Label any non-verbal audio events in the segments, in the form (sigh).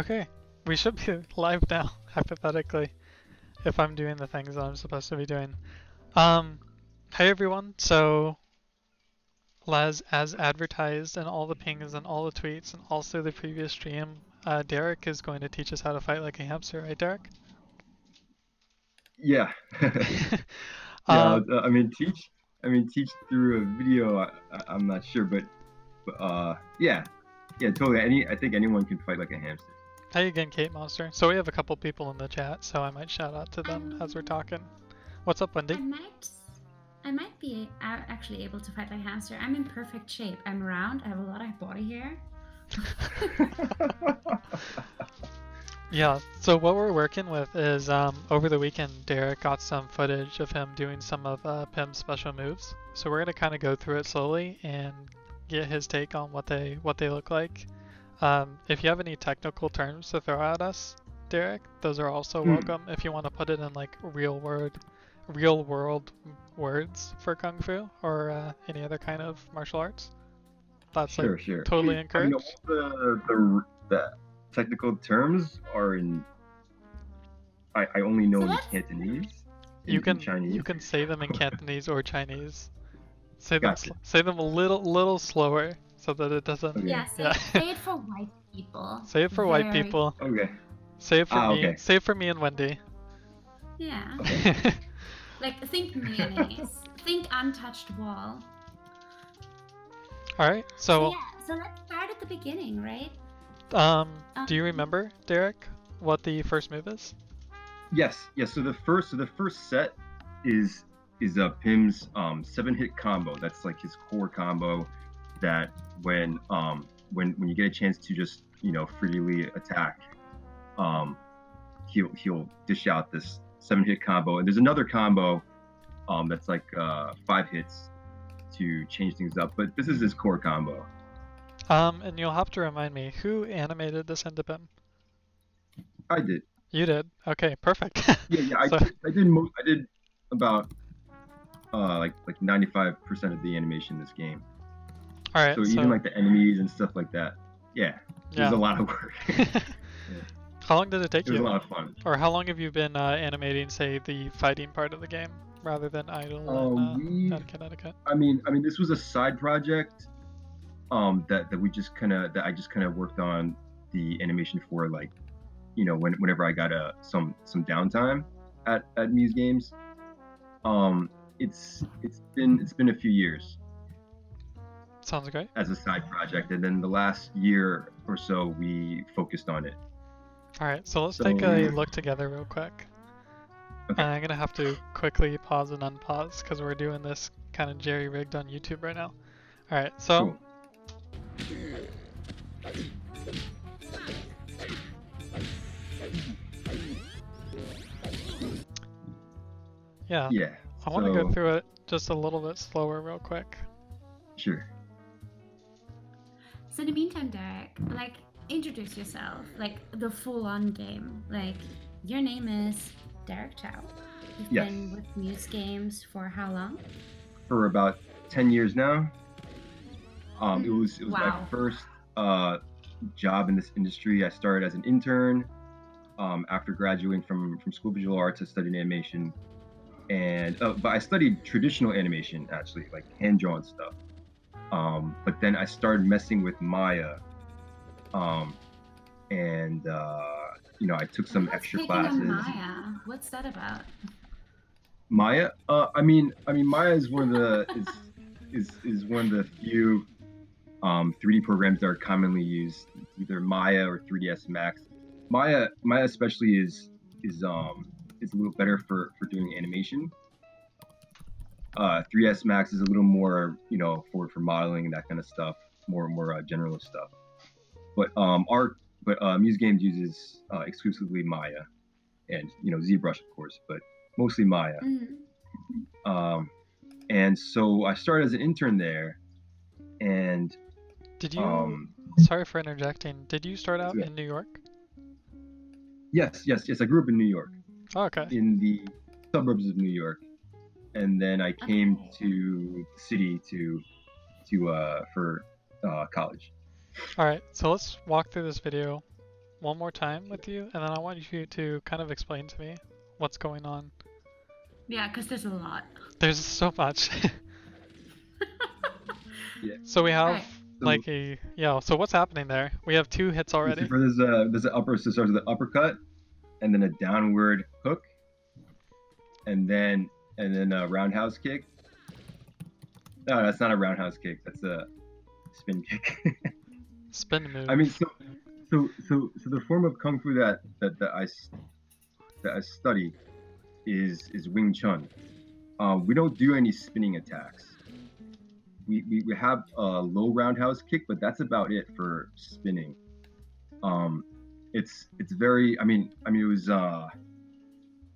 Okay, we should be (laughs) live now, (laughs) hypothetically, if I'm doing the things that I'm supposed to be doing. Um, hey everyone, so as, as advertised in all the pings and all the tweets and also the previous stream, uh, Derek is going to teach us how to fight like a hamster, right Derek? Yeah. (laughs) yeah, um, I mean teach, I mean teach through a video, I, I'm not sure, but, but uh, yeah, yeah, totally. Any, I think anyone can fight like a hamster. Hey again, Kate Monster. So we have a couple people in the chat, so I might shout out to them um, as we're talking. What's up, Wendy? I might, I might be actually able to fight like hamster. I'm in perfect shape. I'm round. I have a lot of body hair. (laughs) yeah. So what we're working with is um, over the weekend, Derek got some footage of him doing some of uh, Pim's special moves. So we're gonna kind of go through it slowly and get his take on what they what they look like. Um, if you have any technical terms to throw at us, Derek, those are also hmm. welcome. If you want to put it in like real word, real world words for kung fu or uh, any other kind of martial arts, that's sure, like sure. totally encouraged. I mean, the, the, the technical terms are in. I, I only know in Cantonese. In, you can Chinese. you can say them in (laughs) Cantonese or Chinese. Say gotcha. them say them a little little slower so that it doesn't. Yeah, say, yeah. say it (laughs) for white people. Say it for Very... white people. Okay. Say it for ah, me. Okay. Say it for me and Wendy. Yeah. (laughs) like think mayonnaise. think untouched wall. All right. So. so. Yeah. So let's start at the beginning, right? Um, um. Do you um, remember, Derek, what the first move is? Yes. Yes. So the first, so the first set is is a Pim's um, seven hit combo. That's like his core combo that when um, when when you get a chance to just you know freely attack, um, he'll he'll dish out this seven hit combo. And there's another combo um, that's like uh, five hits to change things up. But this is his core combo. Um, and you'll have to remind me who animated this into Pim. I did. You did. Okay, perfect. (laughs) yeah, yeah. so... I, did, I did. Mo- I did about uh, like like 95% of the animation in this game. All right. So, so, even like the enemies and stuff like that. Yeah. Yeah. a lot of work. (laughs) yeah. How long did it take it you? It was a lot of fun. Or how long have you been uh, animating, say, the fighting part of the game, rather than idle uh, and uh, etiquette, etiquette? I mean, I mean, this was a side project um, that that we just kind of that I just kind of worked on the animation for, like, you know, when, whenever I got a uh, some some downtime at at Muse Games. Um, it's it's been it's been a few years Sounds great. As a side project, and then the last year or so, we focused on it. All right, so let's so, take a look together real quick. Okay. I'm gonna have to quickly pause and unpause because we're doing this kind of jerry rigged on YouTube right now. All right, so. Cool. Yeah. Yeah. I want to so... go through it just a little bit slower, real quick. Sure. So in the meantime, Derek, like introduce yourself, like the full-on game. Like your name is Derek Chow. You've yes. been with Muse Games for how long? For about ten years now. Um, it was it was wow. my first uh, job in this industry. I started as an intern. Um, after graduating from from School of Visual Arts, I studied animation, and uh, but I studied traditional animation actually, like hand drawn stuff. Um, but then I started messing with Maya, um, and uh, you know I took some What's extra classes. Maya, what's that about? Maya, uh, I mean, I mean Maya is one of the is is is one of the few um, 3D programs that are commonly used, either Maya or 3ds Max. Maya, Maya especially is is um is a little better for for doing animation uh, 3ds Max is a little more, you know, for for modeling and that kind of stuff, more more uh, generalist stuff. But um, our but uh, Muse Games uses uh, exclusively Maya, and you know ZBrush of course, but mostly Maya. Mm-hmm. Um, and so I started as an intern there, and did you? Um, sorry for interjecting. Did you start out yeah. in New York? Yes, yes, yes. I grew up in New York. Oh, okay. In the suburbs of New York and then I came okay. to the city to to uh, for uh, college. All right, so let's walk through this video. one more time with you, and then I want you to kind of explain to me what's going on. Yeah, because there's a lot. There's so much. (laughs) Yeah. So we have Right. like a yeah. So what's happening there? We have two hits already. So there's a there's an upper so it starts with an uppercut, and then a downward hook, and then and then a roundhouse kick. No, that's not a roundhouse kick. That's a spin kick. (laughs) Spin move. I mean, so so so so the form of kung fu that that, that I that I study is is Wing Chun. Uh, we don't do any spinning attacks. We, we, we have a low roundhouse kick, but that's about it for spinning. Um, it's it's very. I mean, I mean, it was uh,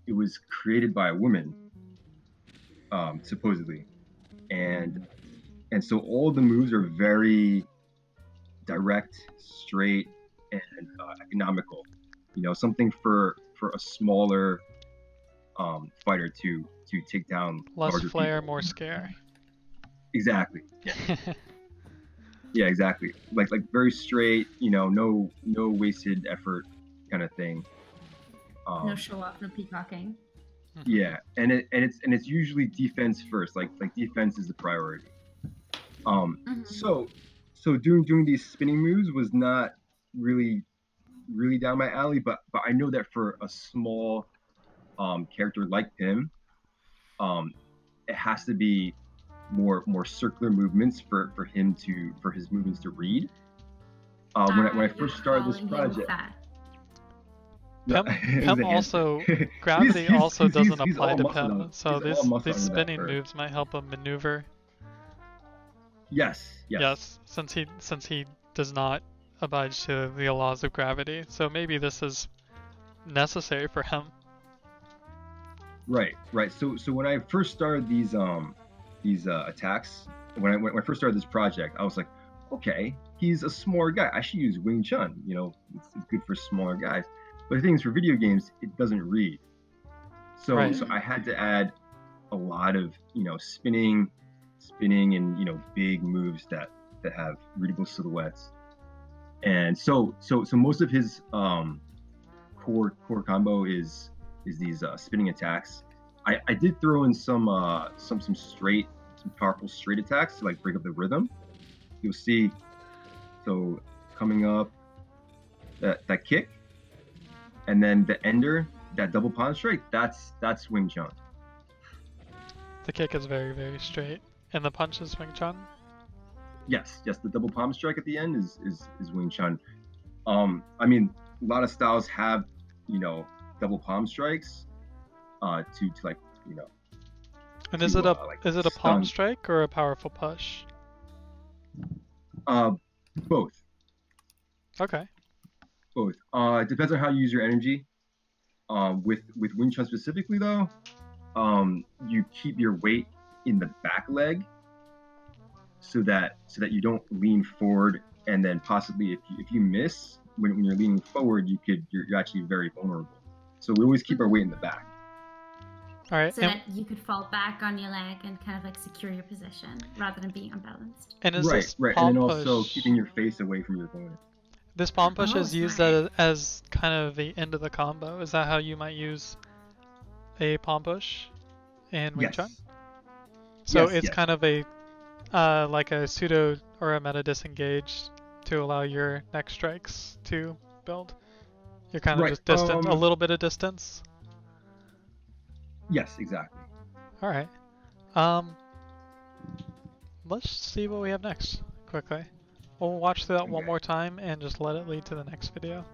it was created by a woman, um, supposedly, and and so all the moves are very direct, straight, and uh, economical. You know, something for for a smaller um, fighter to to take down Less flair, people. more scare. Exactly. (laughs) Yeah, exactly. Like like very straight. You know, no no wasted effort kind of thing. Um, no show off, no peacocking. (laughs) Yeah, and it and it's and it's usually defense first. Like like defense is the priority. Um, Mhm. so so doing doing these spinning moves was not really really down my alley, but but I know that for a small um character like him, um, it has to be more more circular movements for for him to for his movements to read. Uh, when I, when I Ah, first started this project, fat. Pim, it was Pim a also (laughs) gravity He's- he's- also he's- doesn't apply to Pim, on- so he's these these under that spinning moves might help him maneuver. Yes, yes, Yes, since he since he does not abide to the laws of gravity, so maybe this is necessary for him. Right, right. So, so when I first started these um these uh, attacks, when I when I first started this project, I was like, okay, he's a smaller guy. I should use Wing Chun. You know, it's, it's good for smaller guys. But the thing is, for video games, it doesn't read. So, Right. so I had to add a lot of you know spinning, spinning, and you know big moves that that have readable silhouettes. And so, so, so most of his um core core combo is is these uh, spinning attacks. I, I did throw in some uh, some some straight, some powerful straight attacks to like break up the rhythm. You'll see. So coming up, that that kick, and then the ender, that double palm strike. That's that's Wing Chun. The kick is very very straight, and the punch is Wing Chun. Yes, yes. The double palm strike at the end is is is Wing Chun. Um, I mean, a lot of styles have you know double palm strikes, uh, to to like you know And is it a uh, like, is it a palm stun. strike or a powerful push? uh both. Okay. Both. Uh, it depends on how you use your energy. Um, with with Wing Chun specifically, though, um, you keep your weight in the back leg, so that so that you don't lean forward, and then possibly if you, if you miss when, when you're leaning forward, you could you're, you're actually very vulnerable. So we always keep our weight in the back. All right. So And, that you could fall back on your leg and kind of like secure your position rather than being unbalanced. and is right, this right, palm and then also push? keeping your face away from your opponent. This palm push Oh, is used as, as kind of the end of the combo. Is that how you might use a palm push in Wing yes. Chun? So Yes, it's yes. kind of a uh, like a pseudo or a meta disengage to allow your next strikes to build. You're kind of Right, just distant, a um, little bit of distance. Yes, exactly. All right. Um, let's see what we have next quickly. We'll watch through that one more time and just let it lead to the next video.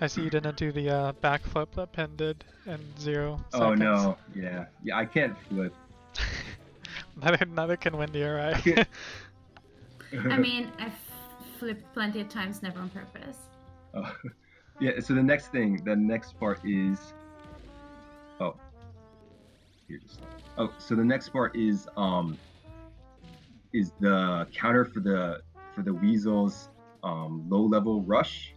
I see you didn't do the uh, backflip that Pim did in zero Oh seconds. no, yeah, yeah. I can't flip. (laughs) neither, neither can Wendy or I. can't- I mean, I've flipped plenty of times, never on purpose. (laughs) Oh, yeah. So the next thing, the next part is. Oh. Here, just. Oh, so the next part is um. Is the counter for the for the weasel's um, low level rush.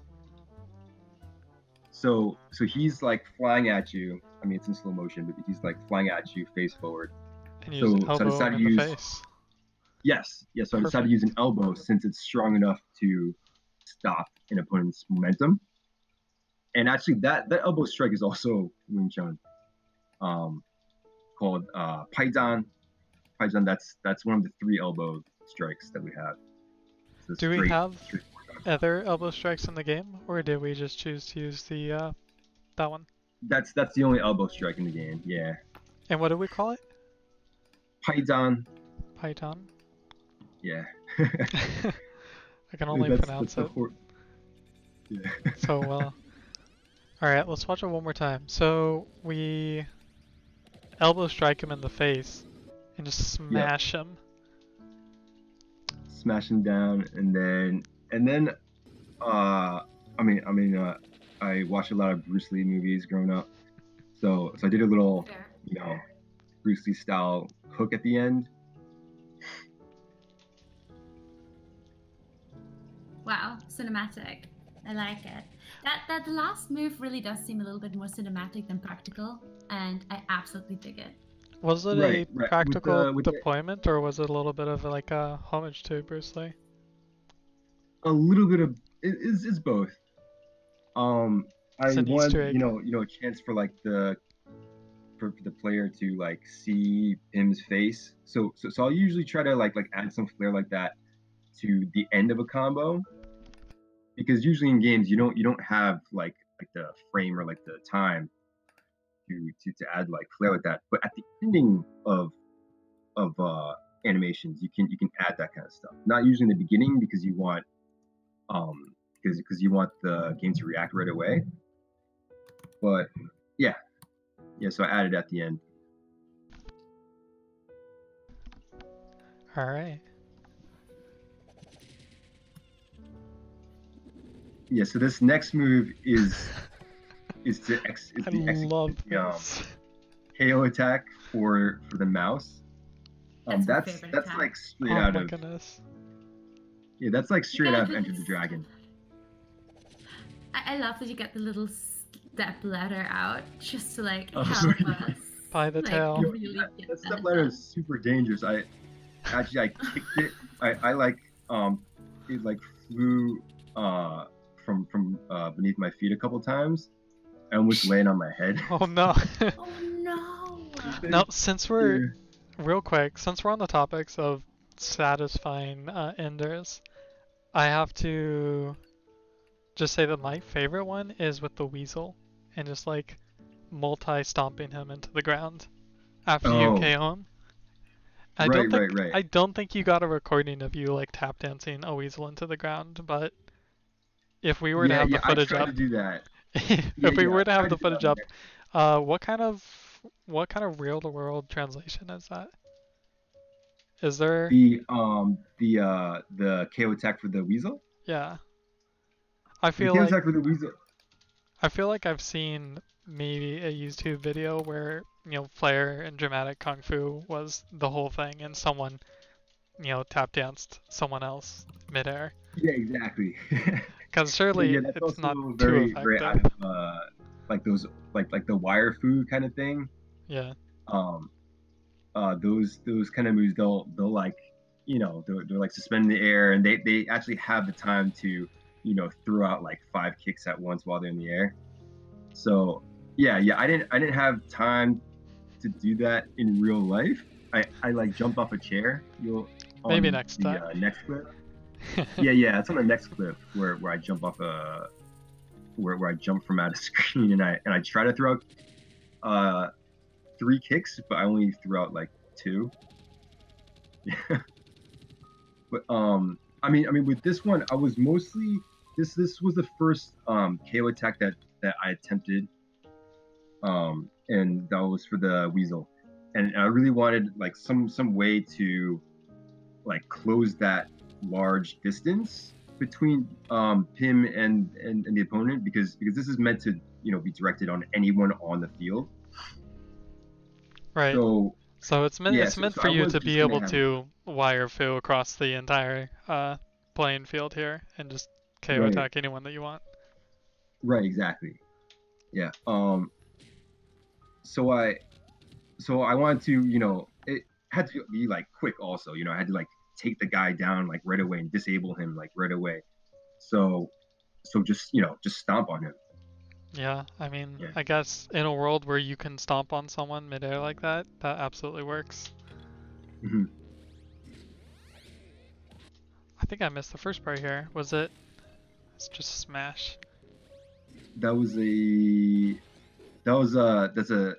So so he's like flying at you. I mean it's in slow motion, but he's like flying at you face forward. and So- so I decided to use- face. Yes, yes. So I decided to use an elbow since it's strong enough to stop an opponent's momentum. And actually, that that elbow strike is also Wing Chun, um, called uh, Paidan. Paidan. That's that's one of the three elbow strikes that we have. So Do we have other elbow strikes in the game, or did we just choose to use the uh, that one? That's that's the only elbow strike in the game. Yeah. And what do we call it? Python. Python. Yeah. (laughs) I can only that's, pronounce that's it. Yeah. so well. (laughs) Alright, let's watch it one more time. So we elbow strike him in the face and just smash yep. him. Smash him down and then and then uh I mean I mean uh I watched a lot of Bruce Lee movies growing up. So so I did a little, you know, Bruce Lee style hook at the end Wow, cinematic. I like it. That that last move really does seem a little bit more cinematic than practical, and I absolutely dig it. Was it right, a right. practical with the, with deployment, the... or was it a little bit of like a homage to Bruce Lee? A little bit of it is it's both. Um, I want you know you know a chance for like the for the player to like see Pim's face. So so so I'll usually try to like like add some flair like that to the end of a combo because usually in games you don't you don't have like like the frame or like the time to to, to add like flair with that. But at the ending of of uh animations you can you can add that kind of stuff. Not usually in the beginning because you want um because because you want the game to react right away. But yeah. Yeah so i added at the end. All right yeah, so this next move is (laughs) is to ex is I the execute the um, KO attack for for the mouse. Um, that's that's, that's like straight oh out of. Goodness. Yeah, that's like straight out of Enter the Dragon. I, I love that you get the little step ladder out just to like oh, help us. By the like, tail. Really that, that step ladder is super dangerous. I actually I kicked it. I, I like um it like flew uh from from uh, beneath my feet a couple times. I almost laying on my head. (laughs) Oh no. (laughs) oh no. Now, since we're yeah. real quick, since we're on the topics of satisfying uh, enders, I have to just say that my favorite one is with the weasel and just like multi stomping him into the ground after oh. you KO him. I right, don't think right, right. I don't think you got a recording of you like tap dancing a weasel into the ground, but if we were yeah, to have yeah, the footage up, to do that. (laughs) if we were to have the footage up, uh, what kind of what kind of real to world translation is that? Is there the um the uh the KO tech for the weasel? Yeah. I feel the KO like for the weasel. I feel like I've seen maybe a YouTube video where you know flair and dramatic kung fu was the whole thing, and someone you know tap danced someone else midair. Yeah, exactly. (laughs) Because surely yeah, it's not very, too very out of, uh, like those like like the wire fu kind of thing. Yeah. Um, uh, those those kind of moves they'll they'll like you know they're, they're like suspending the air and they they actually have the time to you know throw out like five kicks at once while they're in the air. So yeah yeah I didn't I didn't have time to do that in real life. I, I like jump off a chair. You'll maybe next the, time. Uh, next clip yeah, yeah, it's on the next clip where, where I jump off a where, where I jump from out of (laughs) screen and I and I try to throw out uh three kicks, but I only threw out like two. Yeah. (laughs) but um I mean I mean with this one I was mostly this this was the first um KO attack that that I attempted. Um and that was for the weasel. And I really wanted like some some way to like close that large distance between um, Pim and, and, and the opponent because because this is meant to you know be directed on anyone on the field. Right. So so it's meant yeah, it's meant so, for so you to be able to wire fu across the entire uh, playing field here and just KO right. attack anyone that you want. Right. Exactly. Yeah. Um. So I, so I wanted to you know it had to be like quick also you know I had to like take the guy down like right away and disable him like right away. So, so just you know, just stomp on him. Yeah, I mean, Yeah. I guess in a world where you can stomp on someone midair like that, that absolutely works. Mhm. I think I missed the first part here. Was it? It's just smash. That was a, that was a. that's a,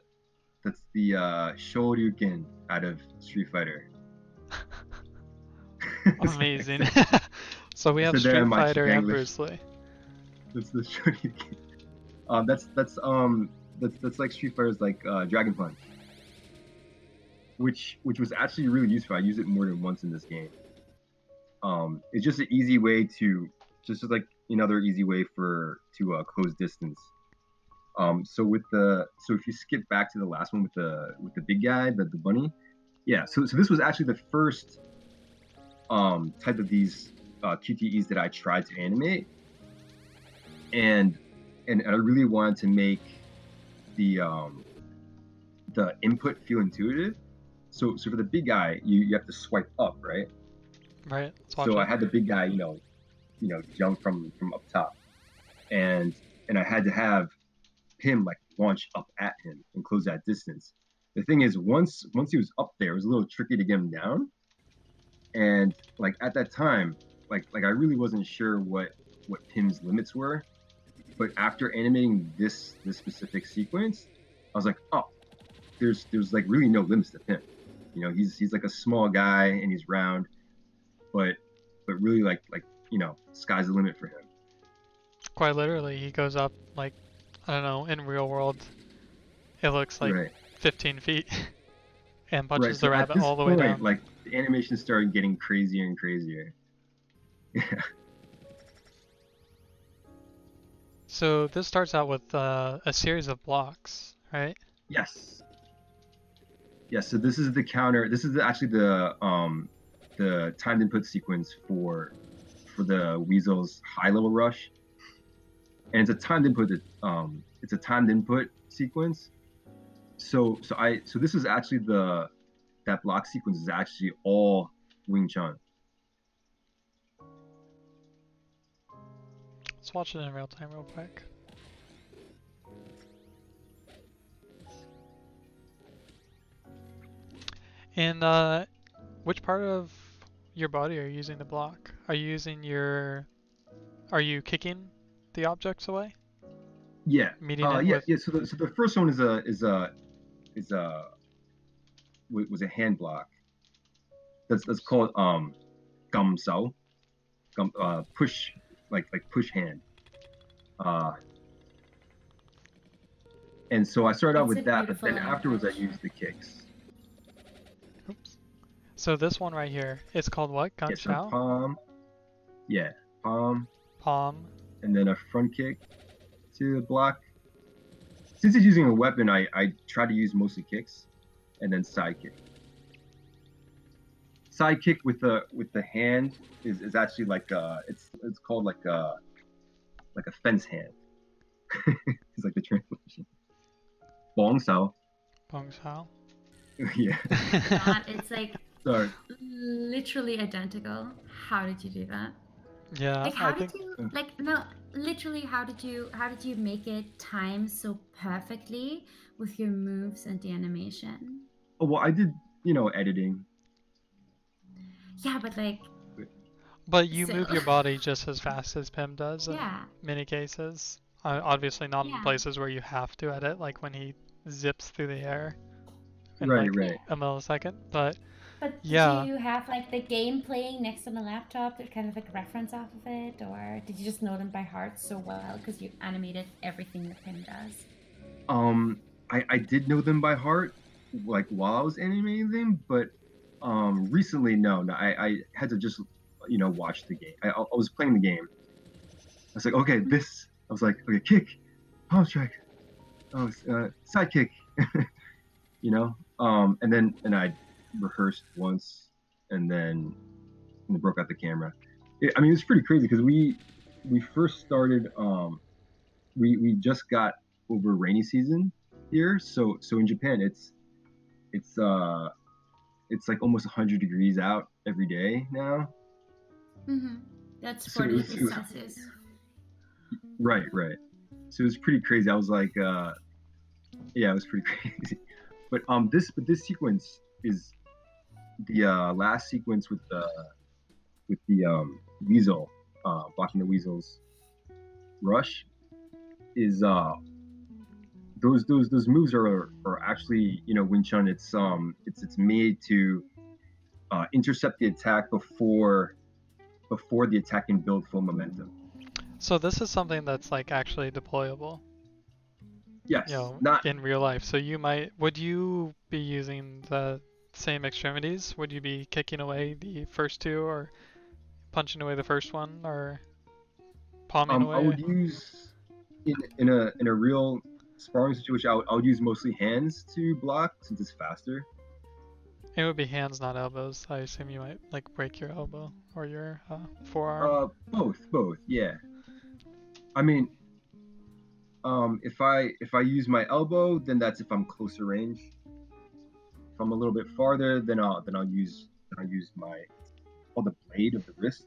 that's the uh Shoryuken out of Street Fighter. (laughs) Amazing. (laughs) so we have that Street Fighter and Bruce Lee. That's the. (laughs) Um, that's that's um that's that's like Street Fighter's like uh, Dragon Punch, which which was actually really useful. I use it more than once in this game. Um, it's just an easy way to just like another easy way for to uh, close distance. Um, so with the so if you skip back to the last one with the with the big guy, the the bunny, yeah. So so this was actually the first um type of these uh, QTEs that I tried to animate, and and I really wanted to make the um the input feel intuitive. So so for the big guy, you, you have to swipe up, right? Right. So it. I had the big guy, you know, you know, jump from from up top, and and I had to have him like launch up at him and close that distance. The thing is, once once he was up there, it was a little tricky to get him down, and like at that time, like like I really wasn't sure what what Pim's limits were, but after animating this this specific sequence, I was like, oh, there's there's like really no limits to Pim. You know, he's he's like a small guy and he's round but but really like like you know sky's the limit for him Quite literally, he goes up like I don't know. In real world, it looks like right 15 feet, (laughs) and punches right the so at rabbit all the way point, down. like the animation started getting crazier and crazier. Yeah (laughs) So this starts out with uh, a series of blocks, right? yes. Yes so this is the counter this is the, actually the um the timed input sequence for for the weasel's high level rush. And it's a timed input that, um it's a timed input sequence. So so i so this is actually the that block sequence is actually all wing chun Let's watch it in real time, real quick. And uh, which part of your body are you using the block? Are you using your? Are you kicking the objects away? Yeah. Meeting Uh, yeah, with- yeah. So the, so the first one is a is a is a was a hand block. That's that's called um gum sao, gum uh push like like push hand. Uh. And so I started out It's with that, but then beautiful afterwards I used the kicks. Oops. So this one right here, it's called what? Gun Yeah, so Shao? palm. Yeah, palm, Palm. and then a front kick to block. Since it's using a weapon, I, I try to use mostly kicks, and then side kick. Side kick with the with the hand is, is actually like uh it's it's called like a like a fence hand. (laughs) it's like the translation. Bong sao. Bong Shao. (laughs) yeah. God, it's like Sorry. literally identical. How did you do that? Yeah, like I how think did you like no literally how did you how did you make it time so perfectly with your moves and the animation? Oh well, I did you know editing. Yeah, but like But you So- move your body just as fast as Pim does in yeah. many cases. Uh, obviously not in places where you have to edit, like when he zips through the air in Right, like right. a millisecond. But But Yeah. did you have like the game playing next on the laptop that kind of like reference off of it, or did you just know them by heart so well because you animated everything that Pim does? Um, I, I did know them by heart, like while I was animating them, but um, recently, no, no, I, I had to just, you know, watch the game. I, I was playing the game. I was like, okay, this. I was like, okay, kick, palm strike, oh, uh, side kick, (laughs) you know. Um, and then and I rehearsed once, and then and broke out the camera. It, I mean, it was pretty crazy because we we first started. Um, we we just got over rainy season here. So so in Japan, it's it's uh it's like almost 100 degrees out every day now. Mm-hmm. That's So it 40 was- it was- Celsius. Right, right. So it was pretty crazy. I was like, uh, yeah, it was pretty (laughs) crazy. But um, this but this sequence is the uh, last sequence with the with the um, weasel uh, blocking the weasel's rush is uh those those those moves are are actually you know Wing Chun it's um it's it's made to uh, intercept the attack before before the attack can build full momentum. So this is something that's like actually deployable, Yes, you know, not in real life. So you might would you be using the same extremities? Would you be kicking away the first two or punching away the first one or palming Um, away? I would use in in a in a real sparring situation. I would, I would use mostly hands to block since it's faster. It would be hands, not elbows. I assume you might like break your elbow or your uh, forearm. Uh, both, both, yeah. I mean, um, if I if I use my elbow, then that's if I'm closer range. If I'm a little bit farther, then I'll then I'll use then I'll use my oh the blade of the wrist,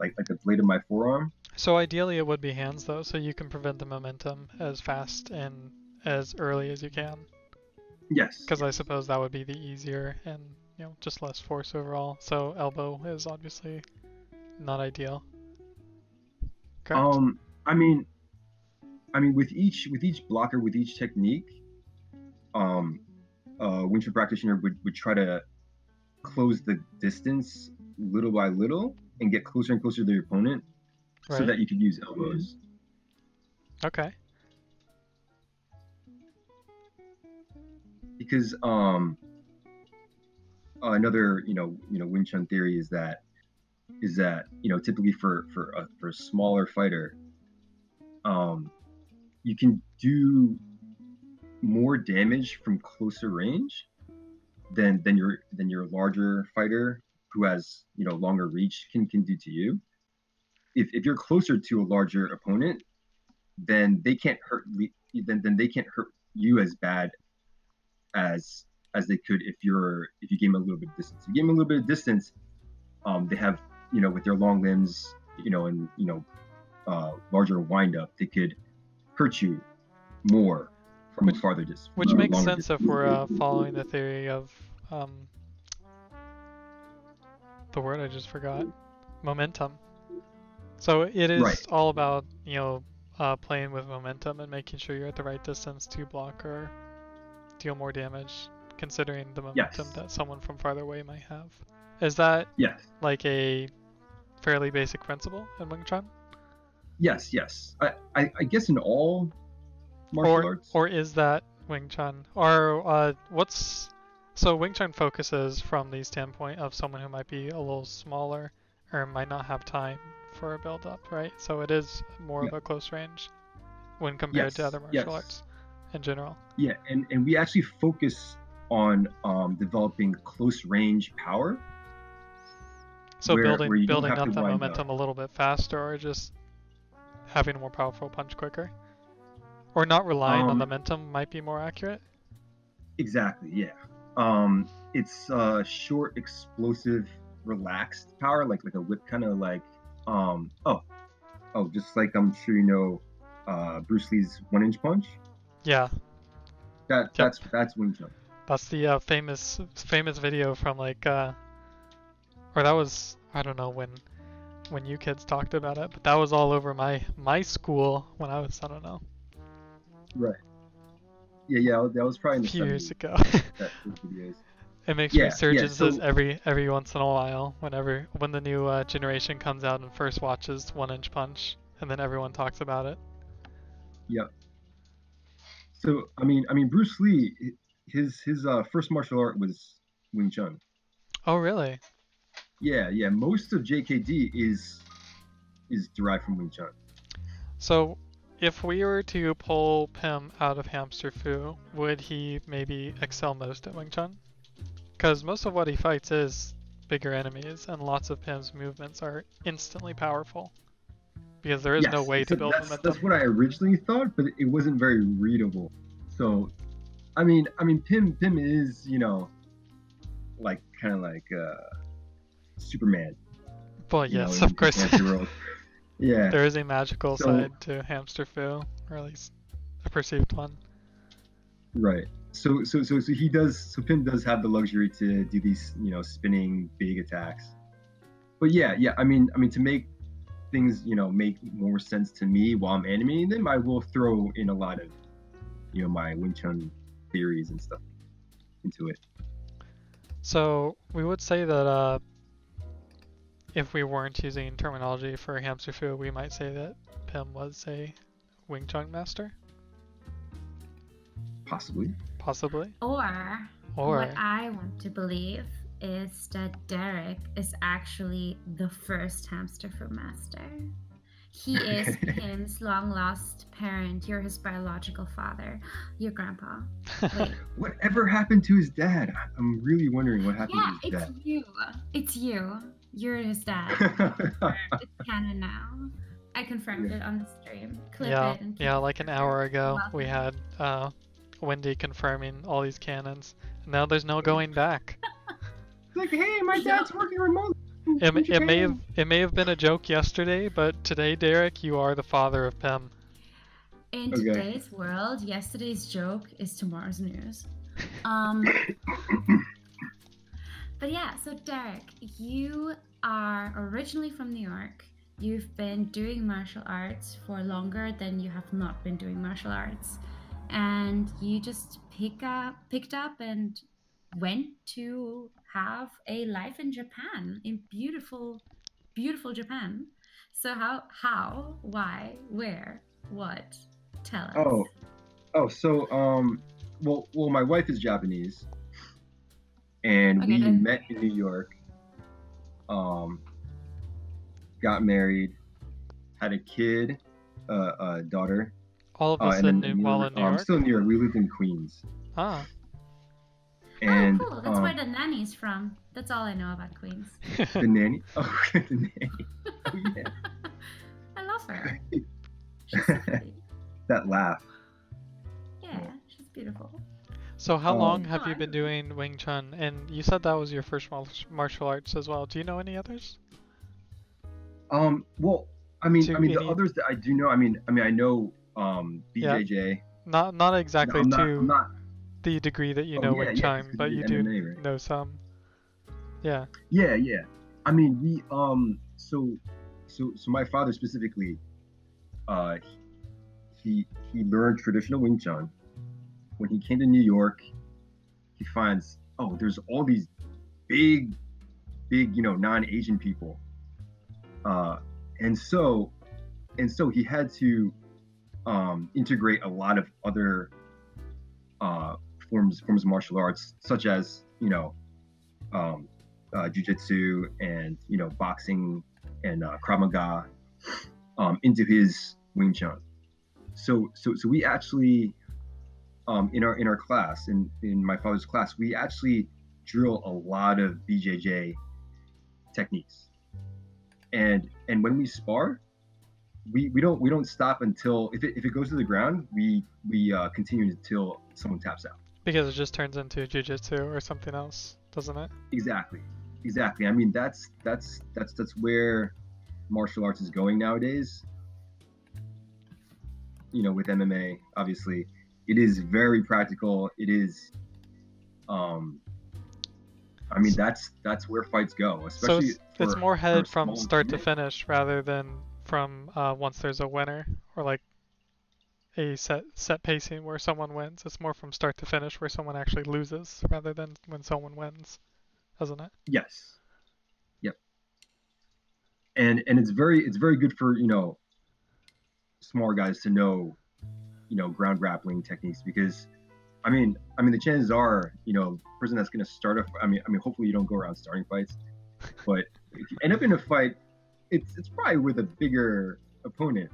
like like the blade of my forearm. So ideally it would be hands though, so you can prevent the momentum as fast and as early as you can. Yes. Because I suppose that would be the easier and you know just less force overall. So elbow is obviously not ideal. Correct. Um, I mean, I mean, with each with each blocker, with each technique, um, uh, Chun practitioner would, would try to close the distance little by little and get closer and closer to their opponent, so that you can use elbows. okay. Because um, another you know you know Wing Chun theory is that is that you know typically for for a, for a smaller fighter, um, you can do more damage from closer range than than your than your larger fighter who has you know longer reach can can do to you. If if you're closer to a larger opponent, then they can't hurt then then they can't hurt you as bad as as they could if you're if you gave them a little bit of distance. If you give them a little bit of distance, um, they have you know with their long limbs, you know, and you know, uh, larger wind up, they could hurt you more from Which- a farther distance. Which makes sense if we're uh, following the theory of um, the word I just forgot, momentum. So it is Right. all about you know uh, playing with momentum and making sure you're at the right distance to block or deal more damage, considering the momentum Yes. that someone from farther away might have. Is that Yes, like a fairly basic principle in Wing Chun, yes, yes. I, I, I guess in all martial or arts. or is that Wing Chun, or uh, what's so Wing Chun focuses from the standpoint of someone who might be a little smaller or might not have time for a build up, right? So it is more of a close range when compared to other martial yes. arts in general. Yeah, and, and we actually focus on um, developing close range power. So Where- building where building up that wind up. momentum a little bit faster, or just having a more powerful punch quicker, or not relying on Um, the momentum might be more accurate. Exactly, yeah. Um, it's uh, short, explosive, relaxed power, like like a whip, kind of like um, oh, oh, just like I'm sure you know, uh, Bruce Lee's one inch punch. Yeah, That that's that's Wing Chun. That's the uh, famous famous video from like uh or that was I don't know when when you kids talked about it, but that was all over my my school when I was I don't know Right. Yeah, yeah, that was probably in a the few years 70s, ago. (laughs) that, those videos. it makes Yeah, yeah, resurgences so- every every once in a while whenever when the new uh, generation comes out and first watches One Inch Punch, and then everyone talks about it. Yeah. So I mean, I mean, Bruce Lee, his his uh, first martial art was Wing Chun. Oh really? Yeah, yeah. Most of JKD is is derived from Wing Chun. So if we were to pull Pim out of Hamster Fu, would he maybe excel most at Wing Chun? Because most of what he fights is bigger enemies, and lots of Pim's movements are instantly powerful. Because there is no way to build that's, momentum. That's what I originally thought, but it wasn't very readable. So, I mean, I mean, Pim Pim is you know, like kind of like uh, Superman. Well, you know, yes, of course. (laughs) Yeah. there is a magical So- side to hamster foo, or at least a perceived one. Right. So so so so he does. So Pim does have the luxury to do these, you know, spinning big attacks. But yeah, yeah. I mean, I mean to make things, you know, make more sense to me while I'm animating them, I will throw in a lot of, you know, my Wing Chun theories and stuff into it. So we would say that uh, if we weren't using terminology for hamster foo, we might say that Pim was a Wing Chun master, Possibly. Possibly. Or, Or what I want to believe is that Derek is actually the first hamster food master. He (laughs) is Pim's long lost parent. You're his biological father. Your grandpa. Wait. (laughs) Whatever happened to his dad? I'm really wondering what happened Yeah, to it's his you. It's you. You're his dad. dad. (laughs) it's canon now. I confirmed it on the stream. Clip yeah, it and yeah, like an hour ago, we had uh, Wendy confirming all these cannons. Now there's no going back. (laughs) like, hey, my dad's working remotely. It, it may have it may have been a joke yesterday, but today, Derek, you are the father of Pim. In Okay. today's world, yesterday's joke is tomorrow's news. Um, (coughs) but yeah, so Derek, you are originally from New York. You've been doing martial arts for longer than you have not been doing martial arts, and you just pick up, picked up, and went to have a life in Japan, in beautiful, beautiful Japan. So how, how, why, where, what? Tell us. Oh, oh, so um, well, well, my wife is Japanese, and Okay, we then- met in New York. Um, got married, had a kid, uh, a daughter. All of Uh, us and in New, while in New oh, I'm still in New York. We lived in Queens, Ah, and oh, cool. That's um, where the nanny's from. That's all I know about Queens. (laughs) the nanny. (laughs) Oh, (laughs) the nanny. Oh, yeah. I love her. She's that laugh. Yeah, she's beautiful. so how Um, long have you been doing Wing Chun? And you said that was your first martial arts as well. Do you know any others? Um, well, I mean, To I mean, the any- others that I do know. I mean, I mean, I know um, Yeah. BJJ. Not not exactly not, to not the degree that you Oh, know yeah, Wing yeah, but you do do right? know some. Yeah. Yeah, yeah. I mean, we um so so so my father specifically uh he he learned traditional Wing Chun. When he came to New York, he finds oh, there's all these big big, you know, non-Asian people. Uh and so and so he had to um integrate a lot of other uh forms forms of martial arts such as, you know, um uh, jujitsu and you know boxing and uh, Krav Maga um, into his Wing Chun. So so so we actually um, in our in our class in in my father's class we actually drill a lot of BJJ techniques. And and when we spar, we, we don't we don't stop until if it, if it goes to the ground we we uh, continue until someone taps out. Because it just turns into jujitsu or something else, doesn't it? Exactly. Exactly. I mean, that's that's that's that's where martial arts is going nowadays. You know, with MMA, obviously, it is very practical. It is, um, I mean, that's that's where fights go, So especially. it's, it's for- more headed from start to finish rather than from uh, once there's a winner or like a set set pacing where someone wins. It's more from start to finish where someone actually loses rather than when someone wins, doesn't it? Yes. Yep. And and it's very it's very good for you know smaller guys to know you know ground grappling techniques because I mean I mean the chances are you know person that's going to start a I mean I mean hopefully you don't go around starting fights but if you end up in a fight it's it's probably with a bigger opponent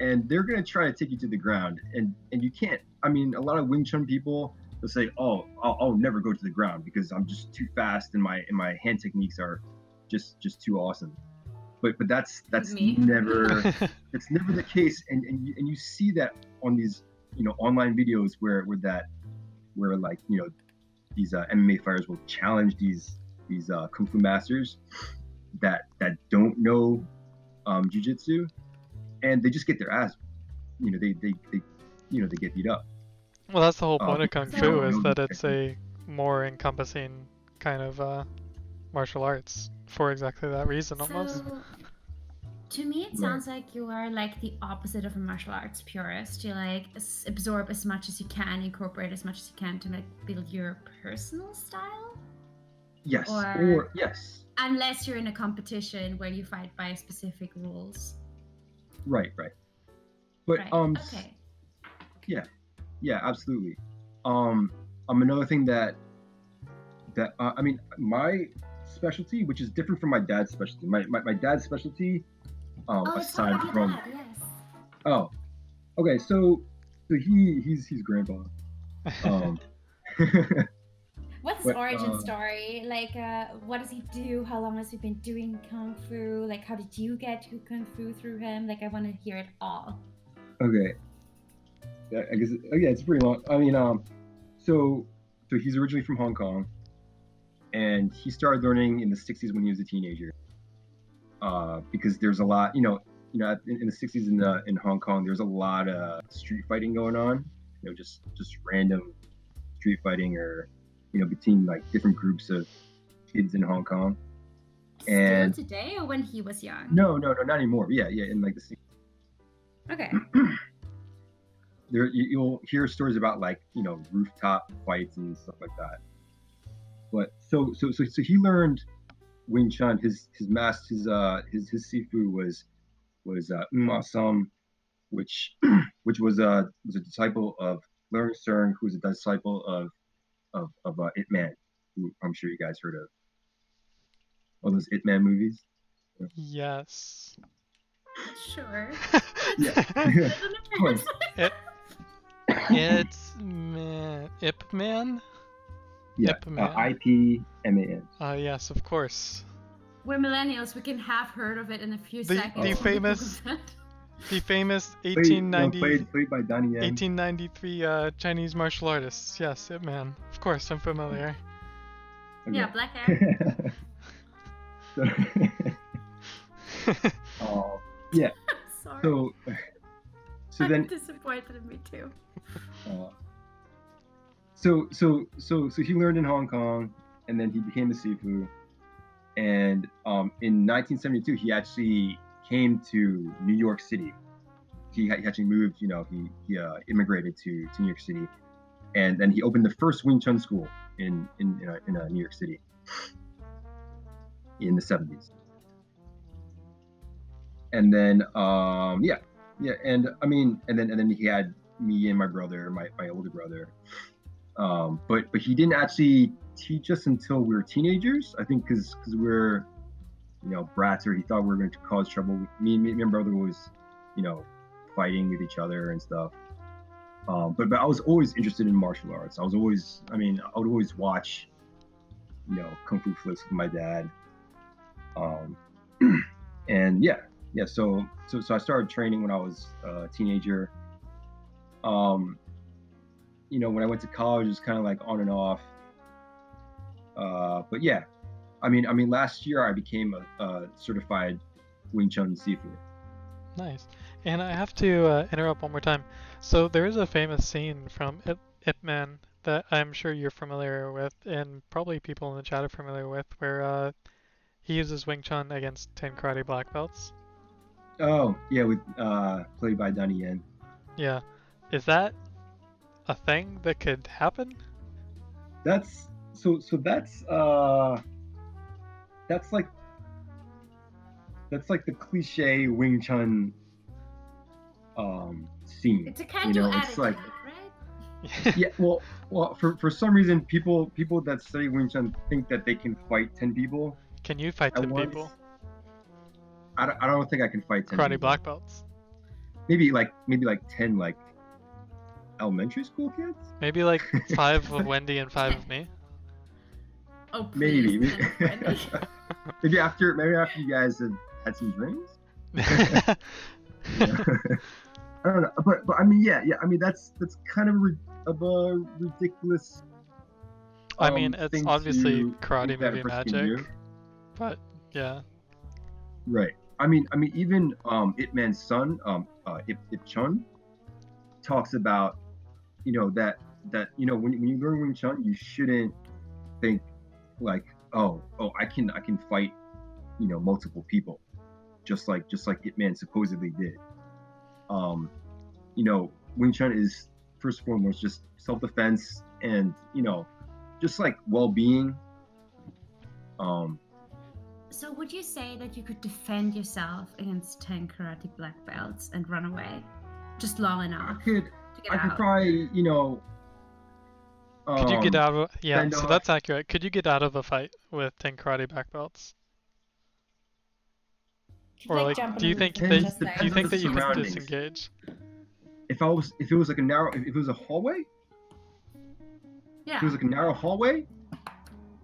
and they're going to try to take you to the ground and and you can't I mean a lot of Wing Chun people they'll say, "Oh, I'll, I'll never go to the ground because I'm just too fast and my and my hand techniques are just just too awesome." But but that's that's Me. never (laughs) it's never the case, and and you, and you see that on these you know online videos where where that where like you know these uh, MMA fighters will challenge these these uh, kung fu masters, that that don't know um, jujitsu, and they just get their ass, you know, they they, they you know they get beat up. Well, that's the whole Um, point of kung fu is that it's a more encompassing kind of uh, martial arts for exactly that reason almost. So, to me, it Right. sounds like you are like the opposite of a martial arts purist. You like s- absorb as much as you can, incorporate as much as you can to like build your personal style. Yes, Or- or yes, Unless you're in a competition where you fight by specific rules. right, right. But right. um, okay. Yeah, Yeah, absolutely. Um, um, another thing that that uh, I mean, my specialty, which is different from my dad's specialty. My my, my dad's specialty, um, Oh, aside from dad, yes. oh, okay, so so he he's he's grandpa. (laughs) Um, What's his What, origin uh, story? Like, uh, what does he do? How long has he been doing kung fu? Like, how did you get to kung fu through him? Like, I want to hear it all. okay. Yeah, I guess oh, yeah, it's pretty long. I mean, um, so so he's originally from Hong Kong, and he started learning in the '60s when he was a teenager. Uh, because there's a lot, you know, you know, in, in the '60s in the in Hong Kong, there's a lot of street fighting going on. You know, just just random street fighting, or you know, between like different groups of kids in Hong Kong. And- Still today, or when he was young? No, no, no, not anymore. Yeah, yeah, in like the 60s. Okay. (clears throat) there you, you'll hear stories about like you know rooftop fights and stuff like that but so so so, so he learned wing chun his his master his uh his his sifu was was uh Uma Sum, which (clears throat) which was a was a disciple of Leung Sheung who was a disciple of of of uh, Ip Man who I'm sure you guys heard of all those Ip Man movies yes. Sure. (laughs) yeah (laughs) course. It, it's man, Ip Man. yeah Ip Man. uh, I P M A N Uh, yes, of course. We're millennials. We can have heard of it in a few The- seconds. the famous- Google (laughs) that. The famous played, 1890, uh, played, played by Donnie Yen 1893 uh, Chinese martial artists. Yes, Ip Man. Of course, I'm familiar. Yeah, black hair. so, (laughs) oh, (laughs) yeah. (laughs) Sorry. So, so I'm then, disappointed in me too. uh, so so so so he learned in Hong Kong, and then he became a Sifu. And um, in 1972, he actually came to New York City. He, he actually moved, you know, he he uh, immigrated to, to New York City, and then he opened the first Wing Chun school in in in, uh, in uh, New York City in the 70s. And then um, yeah, yeah, and I mean, and then and then he had me and my brother, my, my older brother. Um, but but he didn't actually teach us until we were teenagers. I think because because we are you know brats or he thought we were going to cause trouble. Me, me, me and my brother was you know fighting with each other and stuff. Um, but but I was always interested in martial arts. I was always I mean I would always watch you know kung fu flicks with my dad. Um, (clears throat) and yeah yeah so so so I started training when I was a teenager. Um, you know, when I went to college, it was kind of like on and off. Uh, but yeah, I mean, I mean, last year I became a, a certified Wing Chun Sifu. Nice. And I have to uh, interrupt one more time. So there is a famous scene from Ip, Ip Man that I'm sure you're familiar with, and probably people in the chat are familiar with, where uh, he uses Wing Chun against 10 karate black belts. Oh yeah, with uh, played by Donnie Yen. Yeah. Is that a thing that could happen? That's so so that's uh, that's like that's like the cliche Wing Chun um scene. It's a You can-do know, it's like- right? (laughs) yeah well well for, for some reason people people that study wing chun think that they can fight 10 people Can you fight 10 once people? I don't, I don't think i can fight 10 Karate people. black belts. maybe like maybe like 10 like elementary school kids Maybe like (laughs) five of Wendy and five of me. Oh, maybe please, Wendy. (laughs) maybe after maybe after you guys have had some drinks (laughs) i don't know but but i mean yeah yeah i mean that's that's kind of, ri- of a ridiculous I mean, um, it's obviously to karate think movie magic, do. but yeah. Right. I mean, I mean, even um, Ip Man's son, um, uh, Ip, Ip Chun, talks about, you know, that that you know when, when you learn Wing Chun, you shouldn't think like, oh, oh, I can I can fight, you know, multiple people, just like just like Ip Man supposedly did. Um, you know, Wing Chun is first and foremost just self-defense and you know, just like well-being. Um, So would you say that you could defend yourself against 10 karate black belts and run away? Just long enough? I could to get I could out? probably, you know. Could you get um, out of yeah? fend So off- that's accurate. Could you get out of a fight with ten karate black belts? Could, Or like, jump do you think and they, just, do you think that you could disengage? If I was, if it was like a narrow, if it was a hallway, Yeah. if it was like a narrow hallway,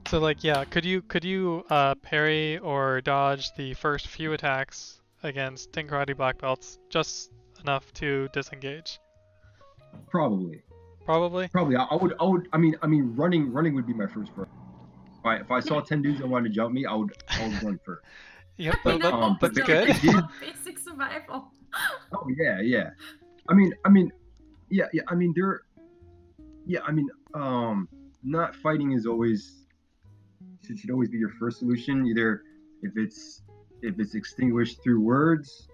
So like yeah, could you could you uh, parry or dodge the first few attacks against ten karate black belts just enough to disengage? probably, Probably. probably. I, I would, I would. I mean, I mean, running, running would be my first priority. If I, if I saw ten dudes that wanted to jump me, I would, I would run first. (laughs) Yep, You that, know, that- um, but good. did- Basic survival. (laughs) Oh yeah, yeah. I mean, I mean, yeah, yeah. I mean, there. Yeah, I mean, um, not fighting is always should, should always be your first solution. Either if it's if it's extinguished through words,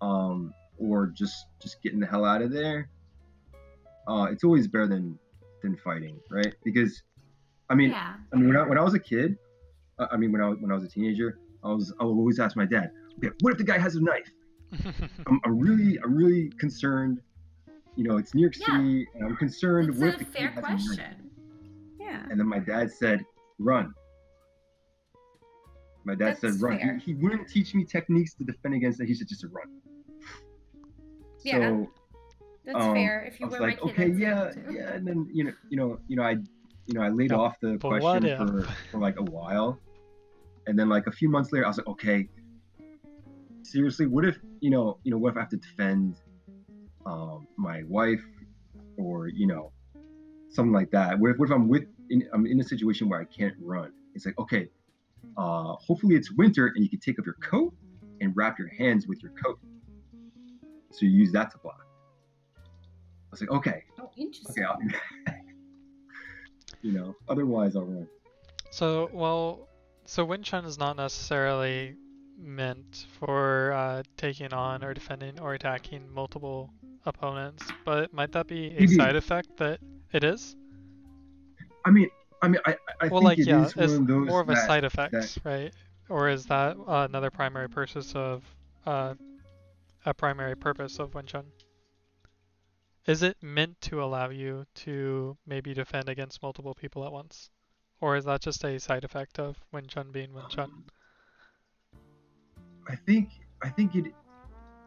um, or just just getting the hell out of there. Uh, it's always better than than fighting, right? Because, I mean, yeah. I mean, when I, when I was a kid, uh, I mean, when I was when I was a teenager, I was I would always ask my dad, okay, what if the guy has a knife? (laughs) I'm, I'm really I'm really concerned. You know, it's New York Yeah. City, and I'm concerned. It's what a the fair has a knife? question. Yeah. And then my dad said, "Run." My dad That's said, "Run." He, he wouldn't teach me techniques to defend against it. He said, "Just to run." Yeah, So That's um, fair. If I you was were like, my kid, okay, I'd say yeah, yeah, and then you know, you know, you know, I, you know, I laid Yeah, off the question for, for like a while, and then like a few months later, I was like, okay, seriously, what if you know, you know, what if I have to defend um, my wife, or you know, something like that? What if, what if I'm with, in, I'm in a situation where I can't run? It's like, okay, uh, hopefully it's winter and you can take off your coat and wrap your hands with your coat, so you use that to block. I was like, okay, Oh, interesting. Okay, I'll do that. (laughs) you know, otherwise I'll run. So, well, so Wing Chun is not necessarily meant for uh, taking on or defending or attacking multiple opponents, but might that be a Maybe. side effect that it is? I mean, I mean, I, I well, think like it yeah, is one it's of those more of a that, side effect, that- right? Or is that uh, another primary purpose of uh, a primary purpose of Wing Chun? Is it meant to allow you to maybe defend against multiple people at once? Or is that just a side effect of Wing Chun being Wing Chun? I think, I think it,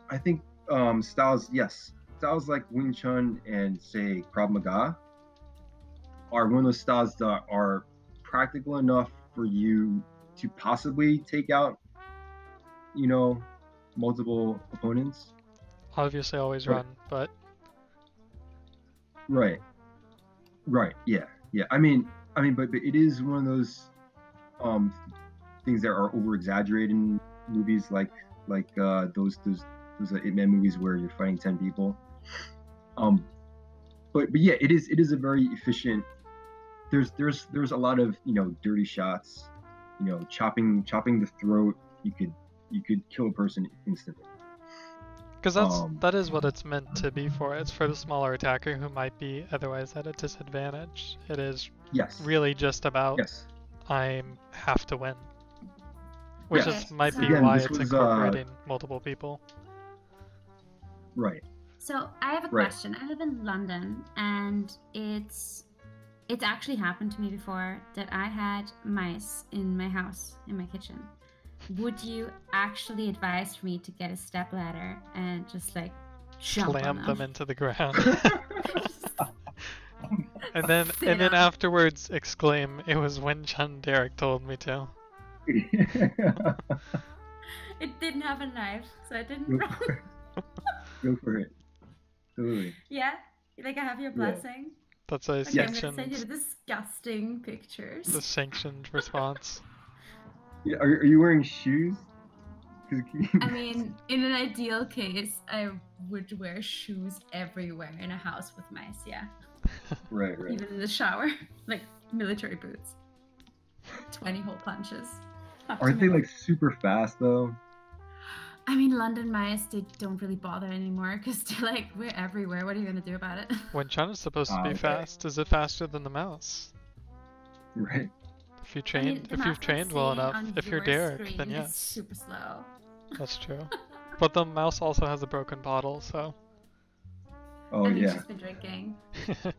I think um, styles, yes, styles like Wing Chun and say Krav Maga are one of those styles that are practical enough for you to possibly take out, you know, multiple opponents. Obviously, always Right. run, but Right. Right. Yeah. Yeah. I mean, I mean, but, but it is one of those um things that are over exaggerated in movies like like uh those those those uh, Ip Man movies where you're fighting ten people. Um, but but yeah, it is it is a very efficient. There's there's there's a lot of you know dirty shots, you know chopping chopping the throat. You could you could kill a person instantly. Because that's Um, that is what it's meant to be for. It's for the smaller attacker who might be otherwise at a disadvantage. It is Yes. really just about Yes. I have to win, which Yes. is might be Again, why it's was, uh, incorporating multiple people. Right. So I have a Right. question. I live in London, and it's it's actually happened to me before that I had mice in my house in my kitchen. Would you actually advise for me to get a step ladder and just like jump Slam on them them? into the ground, (laughs) and then Sit and then on. afterwards exclaim, "It was Wing Chun Derek told me to." (laughs) It didn't have a knife, so I didn't Go (laughs) for it. Go for it. Totally. yeah, like I have your Yeah. blessing. That's a Okay, I'm gonna send you the disgusting pictures. the sanctioned response. Yeah, Are, are you wearing shoes? (laughs) I mean, in an ideal case, I would wear shoes everywhere in a house with mice. Yeah, right, right. even in the shower, (laughs) like military boots. Twenty hole punches. Up Aren't they like super fast though? I mean, London mice they don't really bother anymore because they're like we're everywhere. What are you gonna do about it? Wing Chun's supposed to Ah, be okay. fast. Is it faster than the mouse? Right. If you I mean, trained, the if mouse you've trained well enough, on if you're Derek, then is yes, super slow. that's true. (laughs) But the mouse also has a broken bottle, so Oh I think yeah. she's been drinking. (laughs)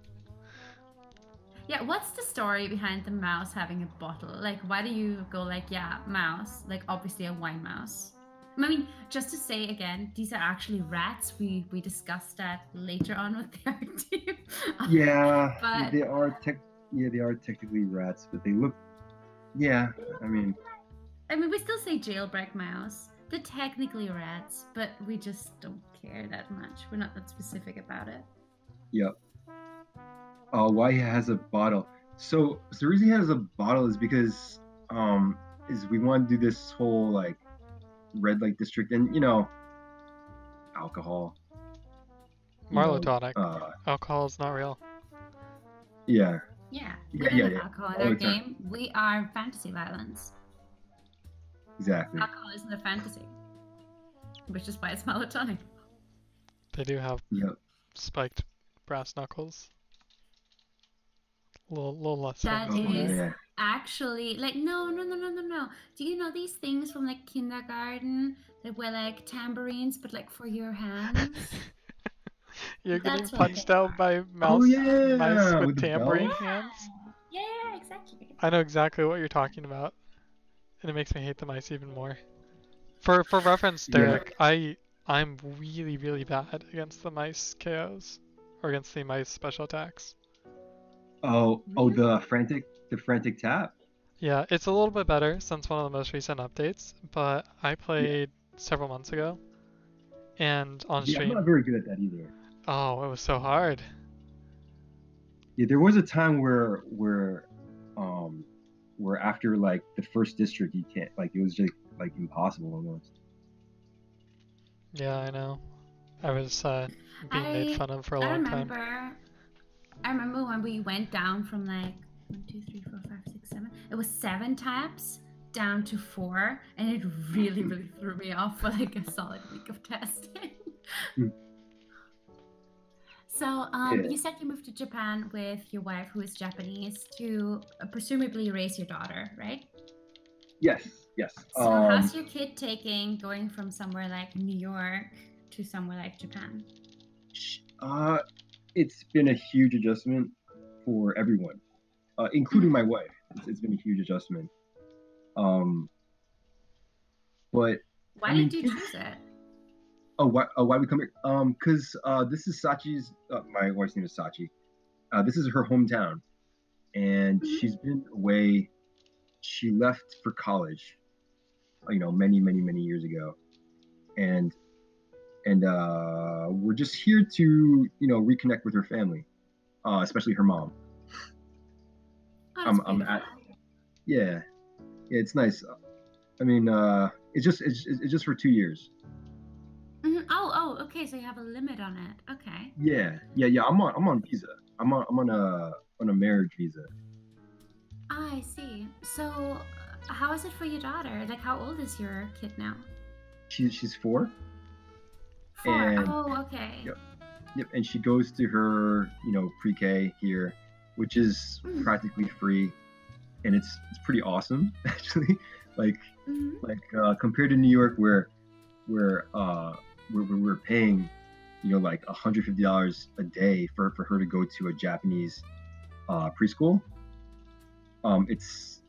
Yeah, what's the story behind the mouse having a bottle? Like, why do you go like, yeah, mouse? Like, obviously a wine mouse. I mean, just to say again, these are actually rats. We we discussed that later on with the (laughs) art team. Yeah, But- they are tech. Yeah, they are technically rats, but they look. Yeah, I mean, I mean, we still say jailbreak mouse. They're technically rats, but we just don't care that much. We're not that specific about it. yep. Uh, why he has a bottle? So, so the reason he has a bottle is because um is we want to do this whole like red light district and you know alcohol. you know, tonic. Uh, Alcohol is not real. yeah, Yeah, Yeah, we don't yeah, have yeah. alcohol in All our the time. game. We are fantasy violence. exactly. Alcohol isn't a fantasy, which is why it's melatonin. They do have Yep. spiked brass knuckles. A little, little less. so That Oh, noticeable. is- yeah. Actually, like no, no, no, no, no, no. Do you know these things from like kindergarten that were like tambourines, but like for your hands? (laughs) You're getting That's punched they out by oh, mouse, Oh yeah, mice with, with tambourine Yeah. hands. yeah, exactly. I know exactly what you're talking about, and it makes me hate the mice even more. For for reference, Yeah. Derek, I I'm really really bad against the mice KOs or against the mice special attacks. Oh, oh, mm-hmm. the frantic, the frantic tap. Yeah, it's a little bit better since one of the most recent updates, but I played several months ago, and on Yeah, I'm not very good at that either. Oh, it was so hard. Yeah, there was a time where where um where after like the first district you can't like it was just like impossible almost. Yeah, I know. I was uh, being made fun of for a I long time. remember. I remember when we went down from like one, two, three, four, five, six, seven. It was seven taps down to four, and it really, really threw me off for like a solid week of (laughs) testing. So, um, Yeah. you said you moved to Japan with your wife, who is Japanese, to uh, presumably raise your daughter, right? Yes, yes. So, um, how's your kid taking going from somewhere like New York to somewhere like Japan? uh, it's been a huge adjustment for everyone, uh, including my wife. It's, it's been a huge adjustment. Um, but Why I mean, did you choose it? Oh, why, oh, why we come here? Um, cause uh, this is Sachi's. Uh, my wife's name is Sachi. Uh, this is her hometown, and Mhm. she's been away. She left for college, you know, many, many, many years ago, and and uh, we're just here to, you know, reconnect with her family, uh, especially her mom. I'm- I'm at- Yeah, yeah, it's nice. I mean, uh, it's just it's, it's just for two years. Oh, oh, okay. So you have a limit on it. Okay. Yeah, yeah, yeah. I'm on I'm on visa. I'm on I'm on a on a marriage visa. Ah, I see. So, how is it for your daughter? Like, how old is your kid now? She's she's four. Four. And- oh, okay. Yep. Yep, and she goes to her you know pre-K here, which is Mm. practically free, and it's it's pretty awesome (laughs) actually. Like hmm like uh, compared to New York where where uh where, where we're paying you know like $150 a day for for her to go to a Japanese uh, preschool. Um, it's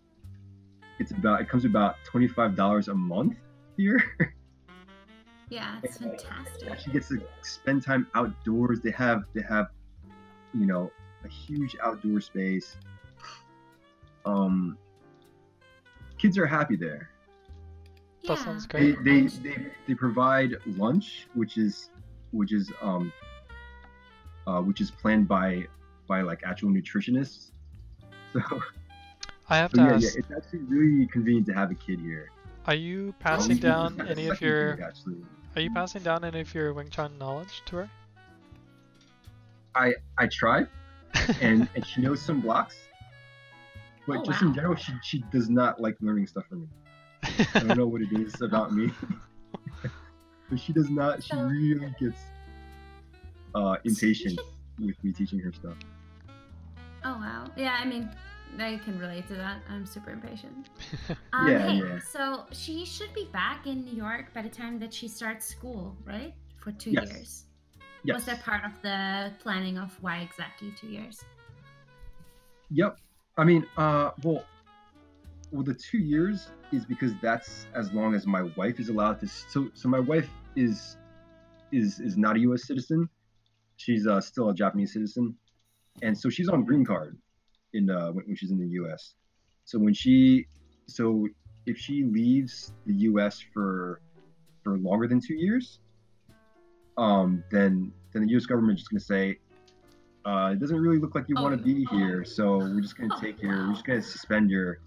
it's about it comes about $25 a month here. (laughs) Yeah, it's fantastic. she gets to spend time outdoors. They have they have you know a huge outdoor space. Um, kids are happy there. Yeah. That sounds They great. they, And- they they provide lunch, which is which is um uh, which is planned by by like actual nutritionists. (laughs) So, I have so to yeah, yeah, it's actually really convenient to have a kid here. Are you passing down any of your grade, actually. Are you passing down any of your Wing Chun knowledge to her? I I tried, and and she knows some blocks, (laughs) but Oh, just wow. in general, she she does not like learning stuff from me. I don't know what it is about me, (laughs) but she does not. She really gets uh, impatient with me teaching her stuff. Oh wow. Yeah, I mean, I can relate to that. I'm super impatient. (laughs) Um, Yeah, hey, yeah. So she should be back in New York by the time that she starts school, right? For two Yes. years. Yes. Was that part of the planning of why exactly two years? Yep. I mean, uh, well, well, the two years is because that's as long as my wife is allowed to. So, so my wife is is is not a U.S. citizen. She's uh, still a Japanese citizen, and so she's on green card in uh, when, when she's in the U.S. So when she, so if she leaves the U.S. for for longer than two years, um, then then the U.S. government is just going to say, uh, it doesn't really look like you Oh, want to be oh. here, so we're just going to Oh, take your, we're just going to suspend your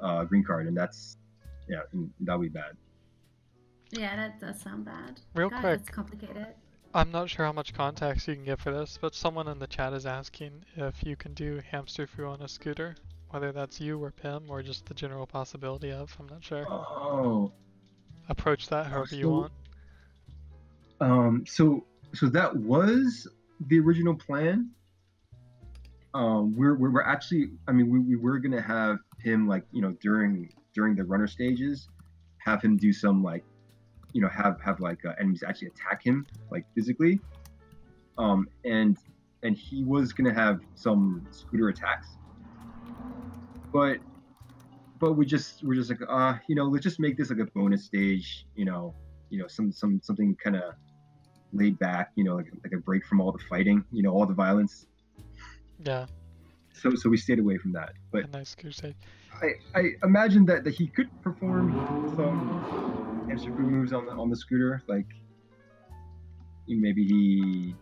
uh, green card, and that's, yeah, that'll be bad. Yeah, that does sound bad. Real God, quick. It's complicated. I'm not sure how much context you can get for this, but someone in the chat is asking if you can do hamster foo on a scooter, whether that's you or Pim or just the general possibility of. I'm not sure. Oh, Approach that however you want. um, so so that was the original plan. Um, we're, we're we're actually, I mean, we, we were gonna have him like you know during during the runner stages, have him do some like, you know, have have like uh, enemies actually attack him like physically. Um, and and he was gonna have some scooter attacks, but but we just we're just like uh you know let's just make this like a bonus stage you know you know some some something kind of laid back you know like, like a break from all the fighting you know all the violence. Yeah, so so we stayed away from that but a nice crusade. i i imagine that that he could perform some hamster foo moves on the on the scooter like maybe he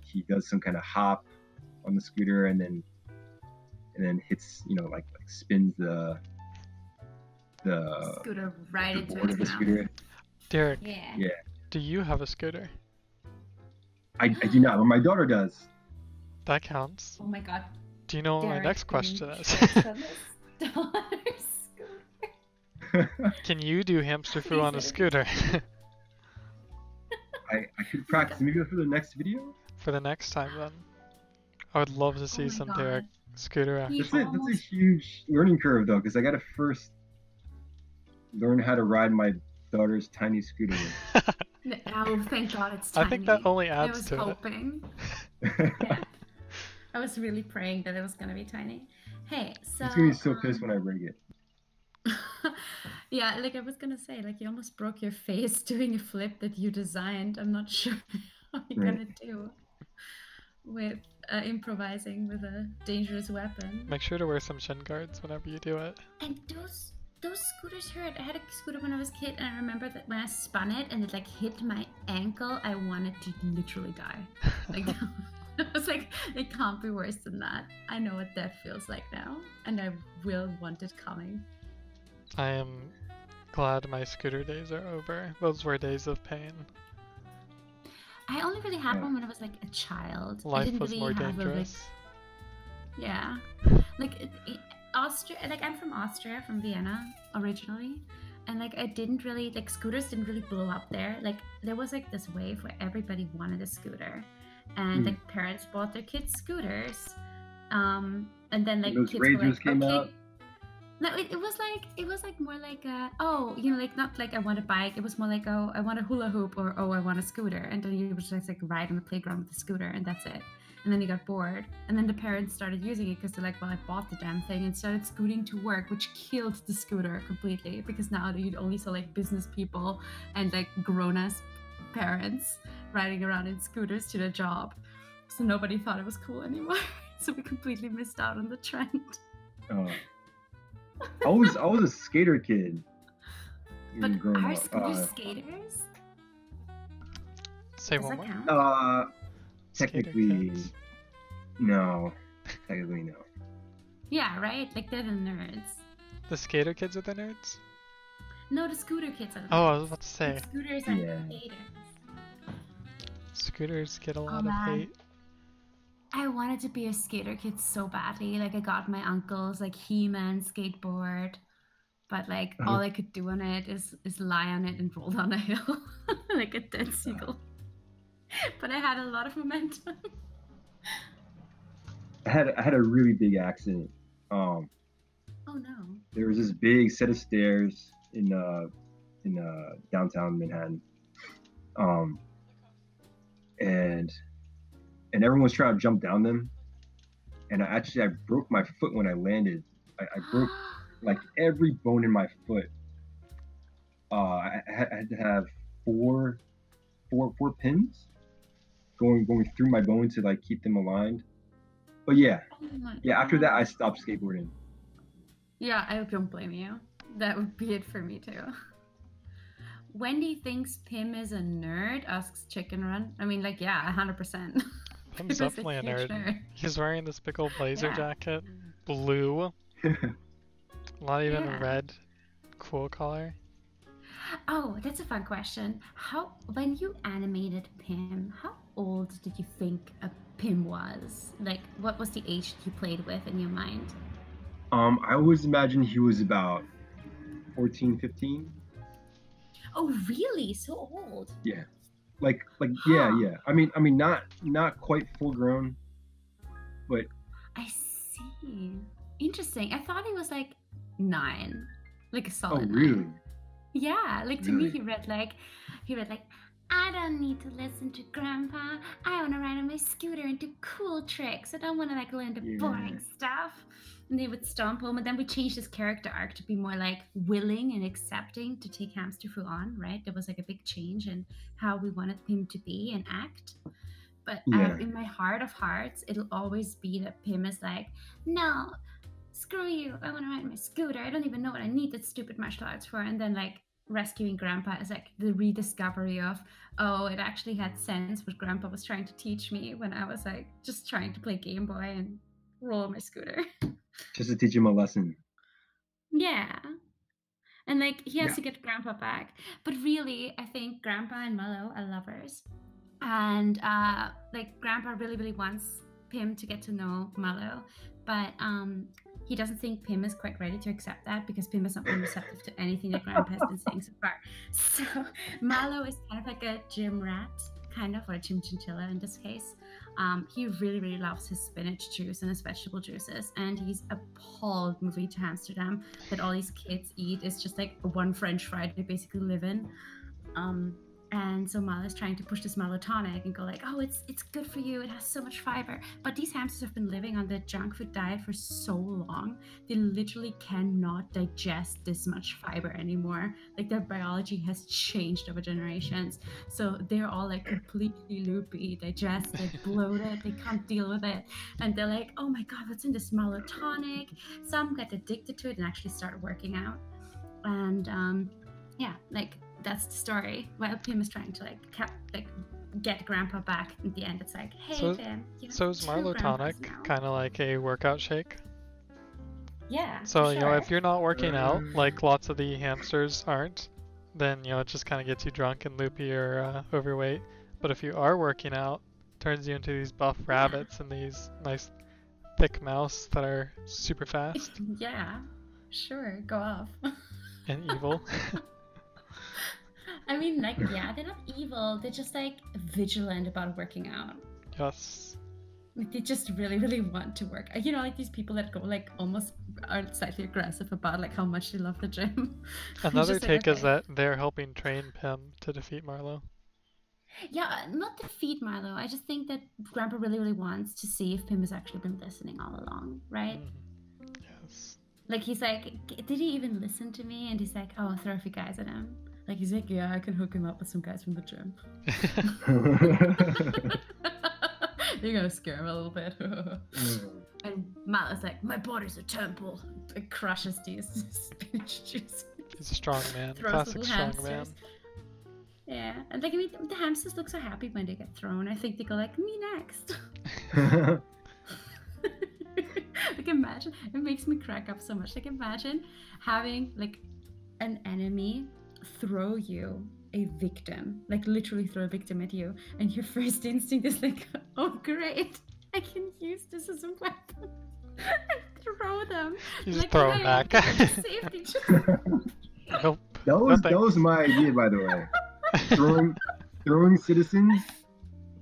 he does some kind of hop on the scooter and then and then hits you know like like spins the the Scooter right the into board his of the mouth. scooter Derek, Yeah. Yeah. do you have a scooter? I, I do not but my daughter does That counts. Oh my god. Do you know what my next question is? tricked on (laughs) his (laughs) daughter's scooter. (laughs) Can you do hamster foo on a scooter? I, I could practice maybe for the next video. For the next time then. I would love to see oh my some God. Derek scooter action. He That's a, that's a huge learning curve though, because I gotta first learn how to ride my daughter's tiny scooter. Oh, thank God it's tiny. I think that only I adds was to it. hoping. I was really praying that it was gonna be tiny. Hey, so it's gonna be so pissed um, when I break it. (laughs) yeah, like I was gonna say, like you almost broke your face (laughs) doing a flip that you designed. I'm not (laughs) sure how you're Right. gonna do with uh, improvising with a dangerous weapon. Make sure to wear some shin guards whenever you do it. And those those scooters hurt. I had a scooter when I was a kid, and I remember that when I spun it and it like hit my ankle, I wanted to literally die. Like (laughs) I was like, it can't be worse than that. I know what that feels like now, and I will want it coming. I am glad my scooter days are over. Those were days of pain. I only really had Yeah. one when I was like a child. I Life didn't was really more have a, like, dangerous. Yeah. Like it, it, Austria, like I'm from Austria, from Vienna originally. And like I didn't really like scooters didn't really blow up there. Like there was like this wave where everybody wanted a scooter. And Hmm. like parents bought their kids scooters. Um and then like those kids were like, came okay. out? No, it, it was like it was like more like a oh you know like not like I want a bike. It was more like oh I want a hula hoop or oh I want a scooter. And then you would just like ride on the playground with the scooter and that's it and then you got bored and then the parents started using it because they're like well i bought the damn thing and started scooting to work which killed the scooter completely because now you'd only saw like business people and like grown-ass parents riding around in scooters to their job so nobody thought it was cool anymore (laughs) so we completely missed out on the trend Oh. I was I was a skater kid. but are up. scooters Uh, skaters Say does one more. count uh, technically, kids. no. Technically, no. yeah right like they're the nerds The skater kids are the nerds? No, the scooter kids are the Oh, I was about to say, The scooters are Yeah. haters. Scooters get a lot of man. hate. I wanted to be a skater kid so badly. Like I got my uncle's like He-Man skateboard, but like all I could do on it is is lie on it and roll down a hill (laughs) like a dead seagull. (laughs) But I had a lot of momentum. I had I had a really big accident. Um, Oh no. there was this big set of stairs in uh in uh downtown Manhattan. Um, and and everyone was trying to jump down them, and I actually I broke my foot when I landed. I, I broke (gasps) like every bone in my foot. Uh, I, I had to have four, four, four pins going going through my bone to like keep them aligned. But yeah, Oh yeah. After that, I stopped skateboarding. Yeah, I don't blame you. That would be it for me too. (laughs) Wendy thinks Pim is a nerd, asks Chicken Run. I mean, like, yeah, 100%. Pim I'm is a definitely a huge nerd. He's wearing this big old blazer Yeah. jacket, blue, (laughs) not even Yeah. red, cool color. Oh, that's a fun question. How when you animated Pim, how old did you think a Pim was? Like, what was the age you played with in your mind? Um, I always imagined he was about 14, 15. Oh, really? So old? Yeah. Like, like, yeah, Huh. yeah. I mean, I mean, not not quite full grown, but I see. Interesting. I thought he was like nine, like a oh, solid. nine. really? Yeah, like to me, he read like, he read like, I don't need to listen to Grandpa. I want to ride on my scooter and do cool tricks. I don't want to like learn the boring stuff. And they would stomp home, and then we changed his character arc to be more like willing and accepting to take Hamster Fu on. Right? There was like a big change in how we wanted him to be and act. But Yeah. I, in my heart of hearts, it'll always be that Pim is like, no, screw you. I want to ride my scooter. I don't even know what I need that stupid martial arts for. And then like rescuing Grandpa is like the rediscovery of, oh, it actually had sense what Grandpa was trying to teach me when I was like just trying to play Game Boy and roll my scooter. (laughs) Just to teach him a lesson. yeah. And like he has Yeah. to get Grandpa back. But really, I think Grandpa and Mallow are lovers. And uh like Grandpa really, really wants Pim to get to know Mallow. But um he doesn't think Pim is quite ready to accept that because Pim has not been receptive to anything that Grandpa has been saying so far. (laughs) So Mallow is kind of like a gym rat, kind of, or a gym chinchilla in this case. Um, he really, really loves his spinach juice and his vegetable juices, and he's appalled moving to Amsterdam that all these kids eat is just like one French fry they basically live in. Um, and so Mal is trying to push this malotonic and go like, oh, it's it's good for you. It has so much fiber. But these hamsters have been living on the junk food diet for so long, they literally cannot digest this much fiber anymore. Like their biology has changed over generations. So they're all like completely loopy, digested, bloated. They can't deal with it, and they're like, oh my god, what's in this malotonic? Some get addicted to it and actually start working out. And um, yeah, like that's the story. While Pim is trying to like cap- like get Grandpa back. At the end, it's like, hey, So- Pim. You have So is two Marlo Tonic kind of like a workout shake? Yeah. So for you know, if you're not working out Mm. like lots of the hamsters aren't, then you know it just kind of gets you drunk and loopy or uh, overweight. But if you are working out, turns you into these buff rabbits and these nice thick mouse that are super (laughs) fast yeah, sure, go off. (laughs) and evil. (laughs) I mean, like, yeah, they're not evil. They're just like vigilant about working out. yes. Like, they just really, really want to work. You know, like these people that go like almost are slightly aggressive about like how much they love the gym. (laughs) Another just like, take is that they're helping train Pim to defeat Marlo. Yeah, not defeat Marlo. I just think that Grandpa really, really wants to see if Pim has actually been listening all along, right? Mhm. Yes. Like he's like, did he even listen to me? And he's like, oh, I'll throw a few guys at him. Like he's like, yeah, I can hook him up with some guys from the gym. (laughs) (laughs) You're gonna scare him a little bit. (laughs) and Mala's like, my body's a temple. It crushes these spinach juice. He's a strong man. Classic strong man. Yeah, and like I mean, the hamsters look so happy when they get thrown. I think they go like, me next. like imagine, it makes me crack up so much. Like imagine having like an enemy throw you a victim, like literally throw a victim at you, and your (laughs) first instinct is like, oh great, I can use this as a weapon. (laughs) and throw them. You just like, throw them him back. (laughs) safety check." nope. That was Nothing. that was my idea, by the way. Throwing throwing citizens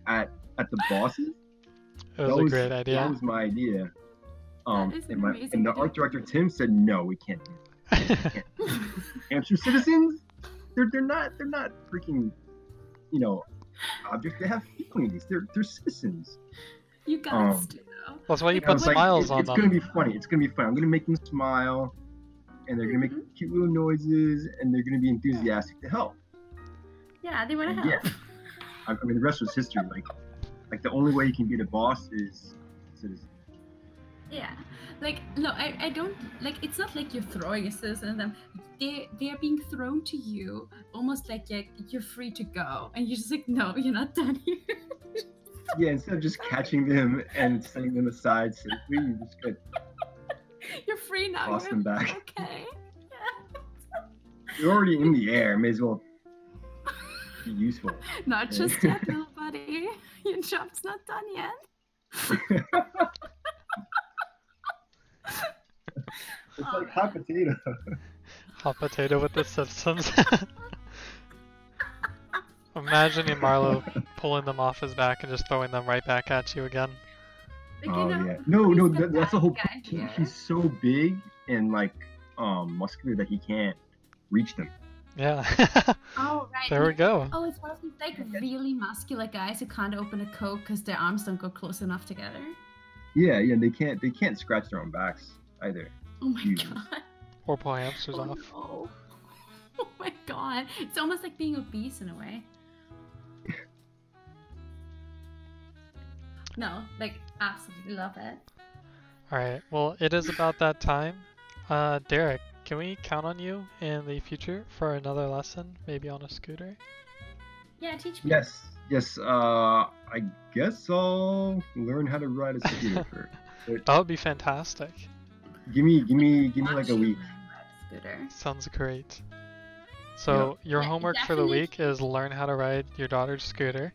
at at the bosses. It was that a was- great idea. That was my idea. Um, is and, my, and the idea. art director Tim said, "No, we can't do that. Hamster citizens. They're they're not they're not freaking, you know, objects. They have feelings. They're they're citizens. you guys Um, do though. That's why you I put was like, smiles it- on it's them. gonna be funny. It's gonna be fun. I'm gonna make them smile, and they're gonna make Mhm. cute little noises, and they're gonna be enthusiastic to help. Yeah, they want to Yeah. help. I, I mean, the rest was history. Like, like the only way you can be a boss is citizen. Yeah, like no, I, I don't like. It's not like you're throwing a citizen at them. They they are being thrown to you, almost like you're, you're free to go, and you're just like, no, you're not done here. Yeah, instead of just catching them and setting them aside safely, you're just get (laughs) you're free now. toss them back. (laughs) okay. You're already in the air. May as well be useful. (laughs) Not just yet, little buddy. Your job's not done yet. It's Oh, like hot potato. (laughs) Hot potato with the citizens. (laughs) Imagining Marlo pulling them off his back and just throwing them right back at you again. Like, oh know, yeah. No, no, the that, that's the whole. guy He, he's so big and like um muscular that he can't reach them. Yeah. (laughs) Oh right. there we go. Oh, it's one of these like really muscular guys who can't open a coke because their arms don't go close enough together. Yeah, yeah. They can't. They can't scratch their own backs either. Oh my Jesus. god. Or pull hamsters Oh, off. no. (laughs) oh my god. It's almost like being obese in a way. No, like absolutely love it. Alright, well, it is about that time. Uh, Derek, can we count on you in the future for another lesson, maybe on a scooter? Yeah, teach me. Yes, yes. Uh, I guess I'll learn how to ride a scooter (laughs) first. That would be fantastic. Give me, give me, give me like a week. learn how to Scooter. Sounds great. So, your Yeah, homework for the week is learn how to ride your daughter's scooter.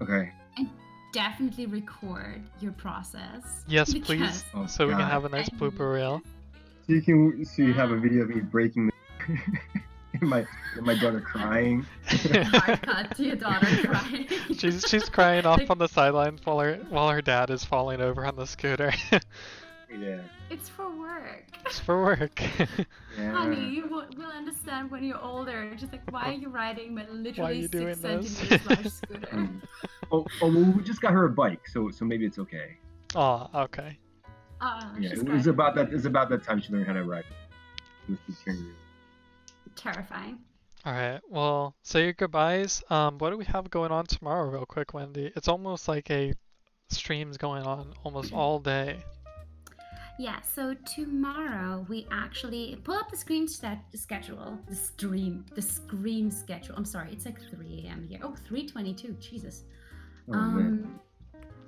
Okay. And definitely record your process. Yes, please, Oh, so we can have a nice I blooper reel. So you can, so you have a video of me breaking the, (laughs) my, my daughter crying. Hard (laughs) cut to your daughter crying. she's she's crying off (laughs) on the sidelines while her while her dad is falling over on the scooter. Yeah. It's for work. it's for work. (laughs) Yeah. Honey, you will, will understand when you're older. Just like, why are you riding my literally you doing six centimeters large (laughs) scooter? Mm. Oh, oh, well, we just got her a bike, so so maybe it's okay. oh, okay. Ah, Yeah, she's it was about that. It's about that time she learned how to ride. With the turn. Terrifying. All right. Well, say your goodbyes. Um, what do we have going on tomorrow, real quick, Wendy? It's almost like a stream's going on almost (clears throat) all day. Yeah, so tomorrow we actually pull up the screen schedule, the stream, the scream schedule. I'm sorry, it's like 3 a.m. here. Oh, 3:22. Jesus. Oh um,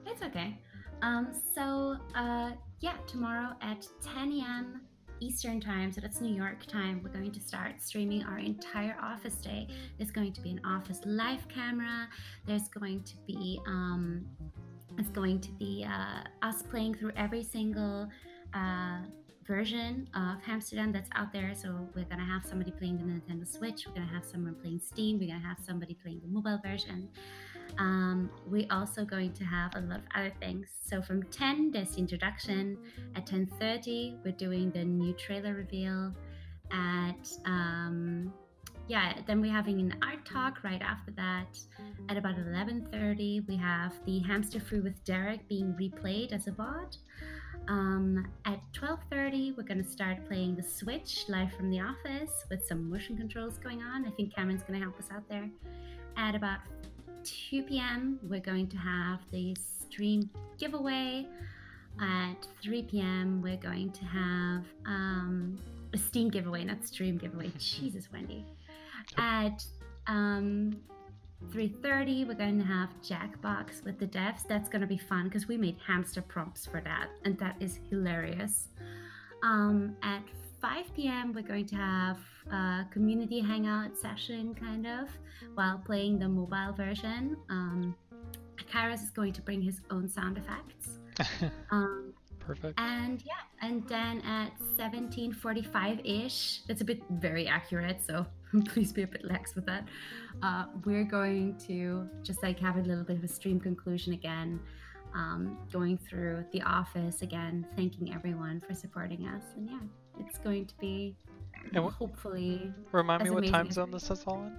it's okay. Um, so uh, yeah, tomorrow at 10 a.m. Eastern time, so that's New York time, we're going to start streaming our entire office day. There's going to be an office live camera. There's going to be um, it's going to be uh, us playing through every single uh, version of Hamsterdam that's out there. So we're gonna have somebody playing the Nintendo Switch. We're gonna have someone playing Steam. We're gonna have somebody playing the mobile version. Um, we're also going to have a lot of other things. So from 10, there's the introduction. At 10:30, we're doing the new trailer reveal. At um, yeah, then we're having an art talk right after that. At about 11:30, we have the Hamster Free with Derek being replayed as a bot. Um, at 12:30, we're going to start playing the Switch live from the office with some motion controls going on. I think Cameron's going to help us out there. At about 2 p.m., we're going to have the stream giveaway. At 3 p.m., we're going to have um, a Steam giveaway, not stream giveaway. Jesus, Wendy. At um, 3.30 we're going to have jackbox with the devs that's going to be fun because we made hamster prompts for that and that is hilarious um, at 5 p.m., we're going to have a community hangout session, kind of, while playing the mobile version. Um, Kairos is going to bring his own sound effects. (laughs) Um, Perfect. and yeah, and then at 17:45-ish, that's a bit very accurate, so (laughs) please be a bit lax with that. Uh, we're going to just like have a little bit of a stream conclusion again, um, going through the office again, thanking everyone for supporting us, and yeah, it's going to be And hopefully. Remind me what time zone this is all in?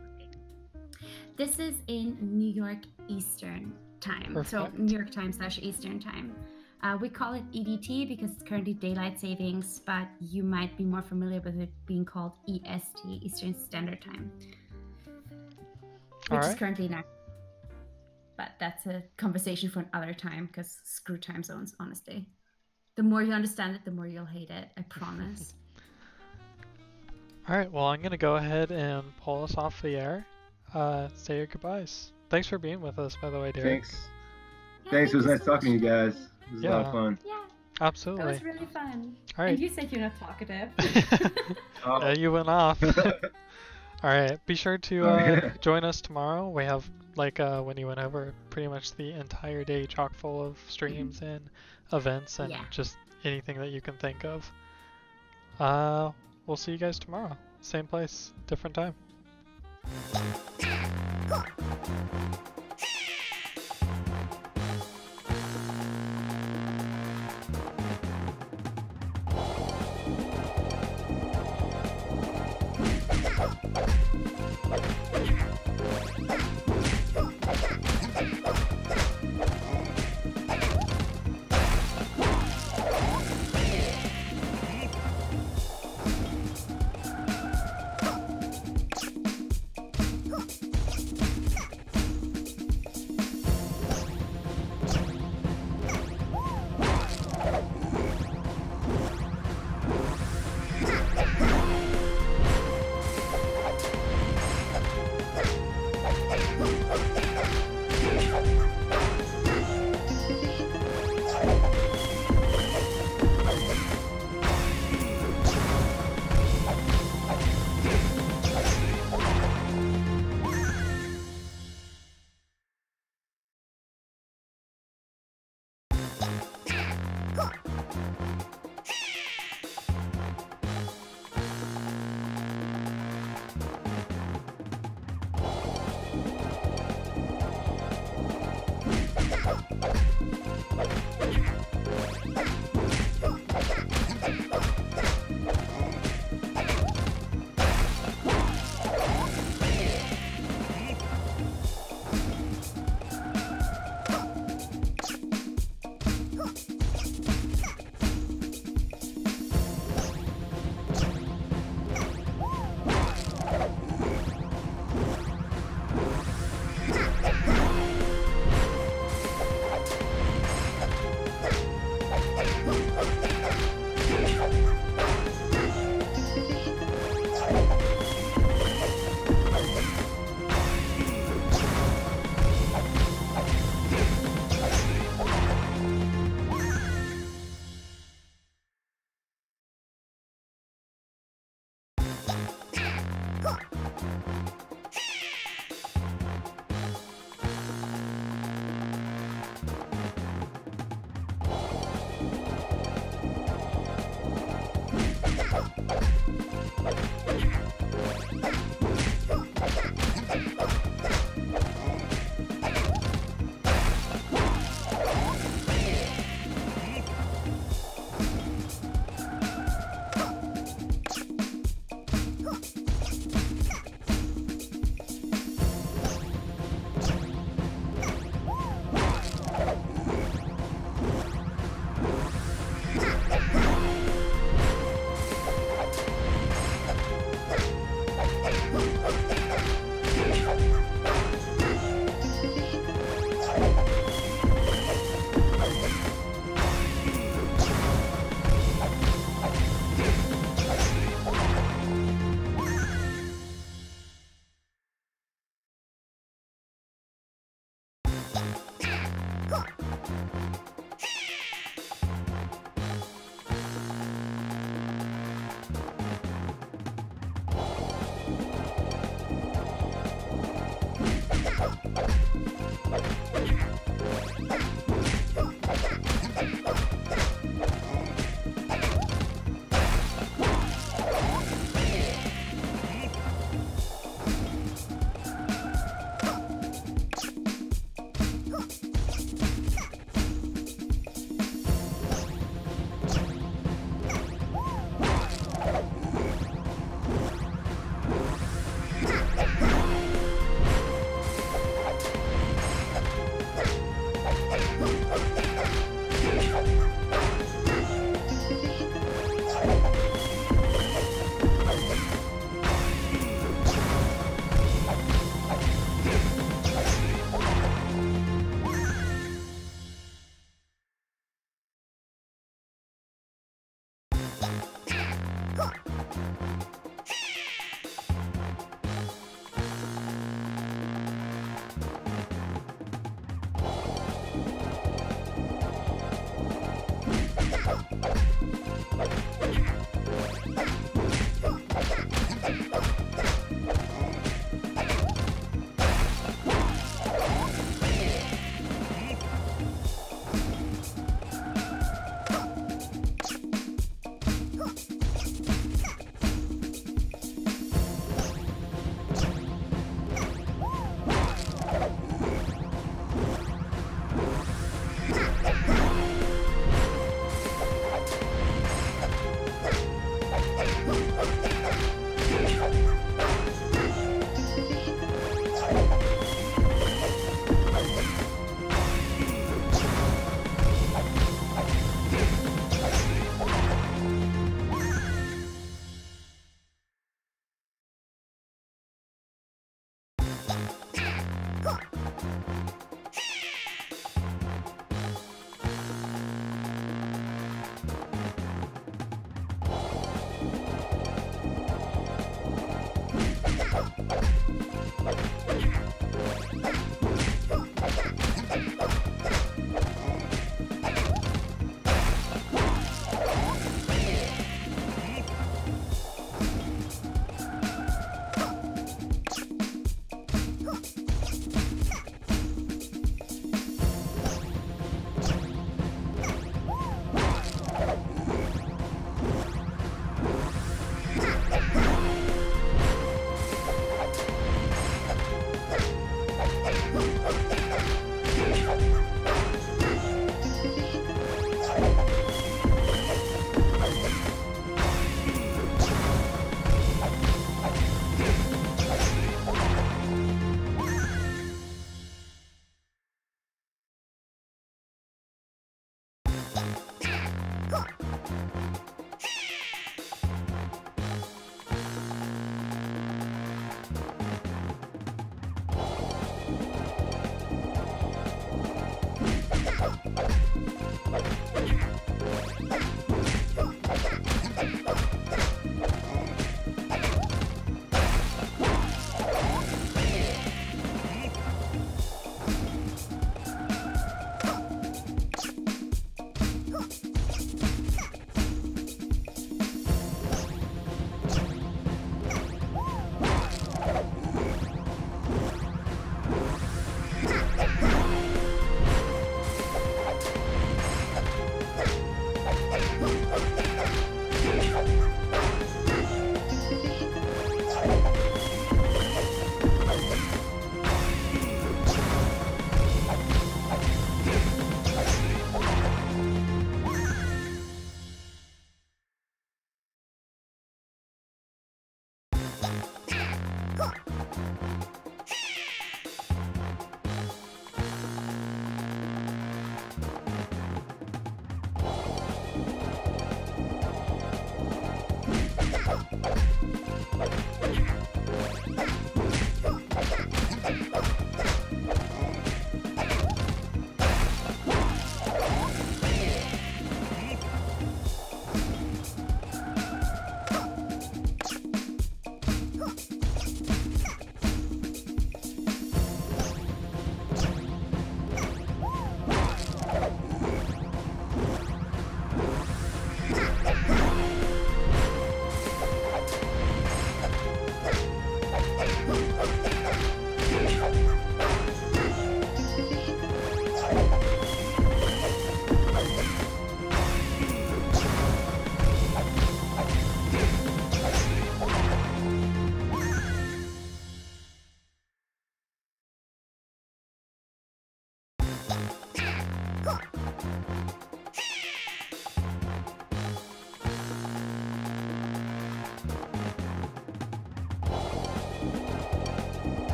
This is in New York Eastern time, so New York time slash Eastern time. Uh, we call it EDT because it's currently daylight savings, but you might be more familiar with it being called EST, Eastern Standard Time, which is currently not. But that's a conversation for another time because screw time zones, honestly. The more you understand it, the more you'll hate it. I promise. (laughs) All right. Well, I'm gonna go ahead and pull us off the air. Uh, say your goodbyes. Thanks for being with us, by the way, Derek. Thanks. Yeah, Thanks. It was nice so talking to you much. Guys. It was a lot Yeah. of fun. Yeah, Absolutely. that was really fun. All right. And you said you're not talkative. (laughs) Oh. yeah, you went off. (laughs) (laughs) All right. Be sure to uh, join us tomorrow. We have like uh, when you went over, pretty much the entire day chock full of streams and events and Yeah. just anything that you can think of. Uh, we'll see you guys tomorrow. Same place, different time. Bye.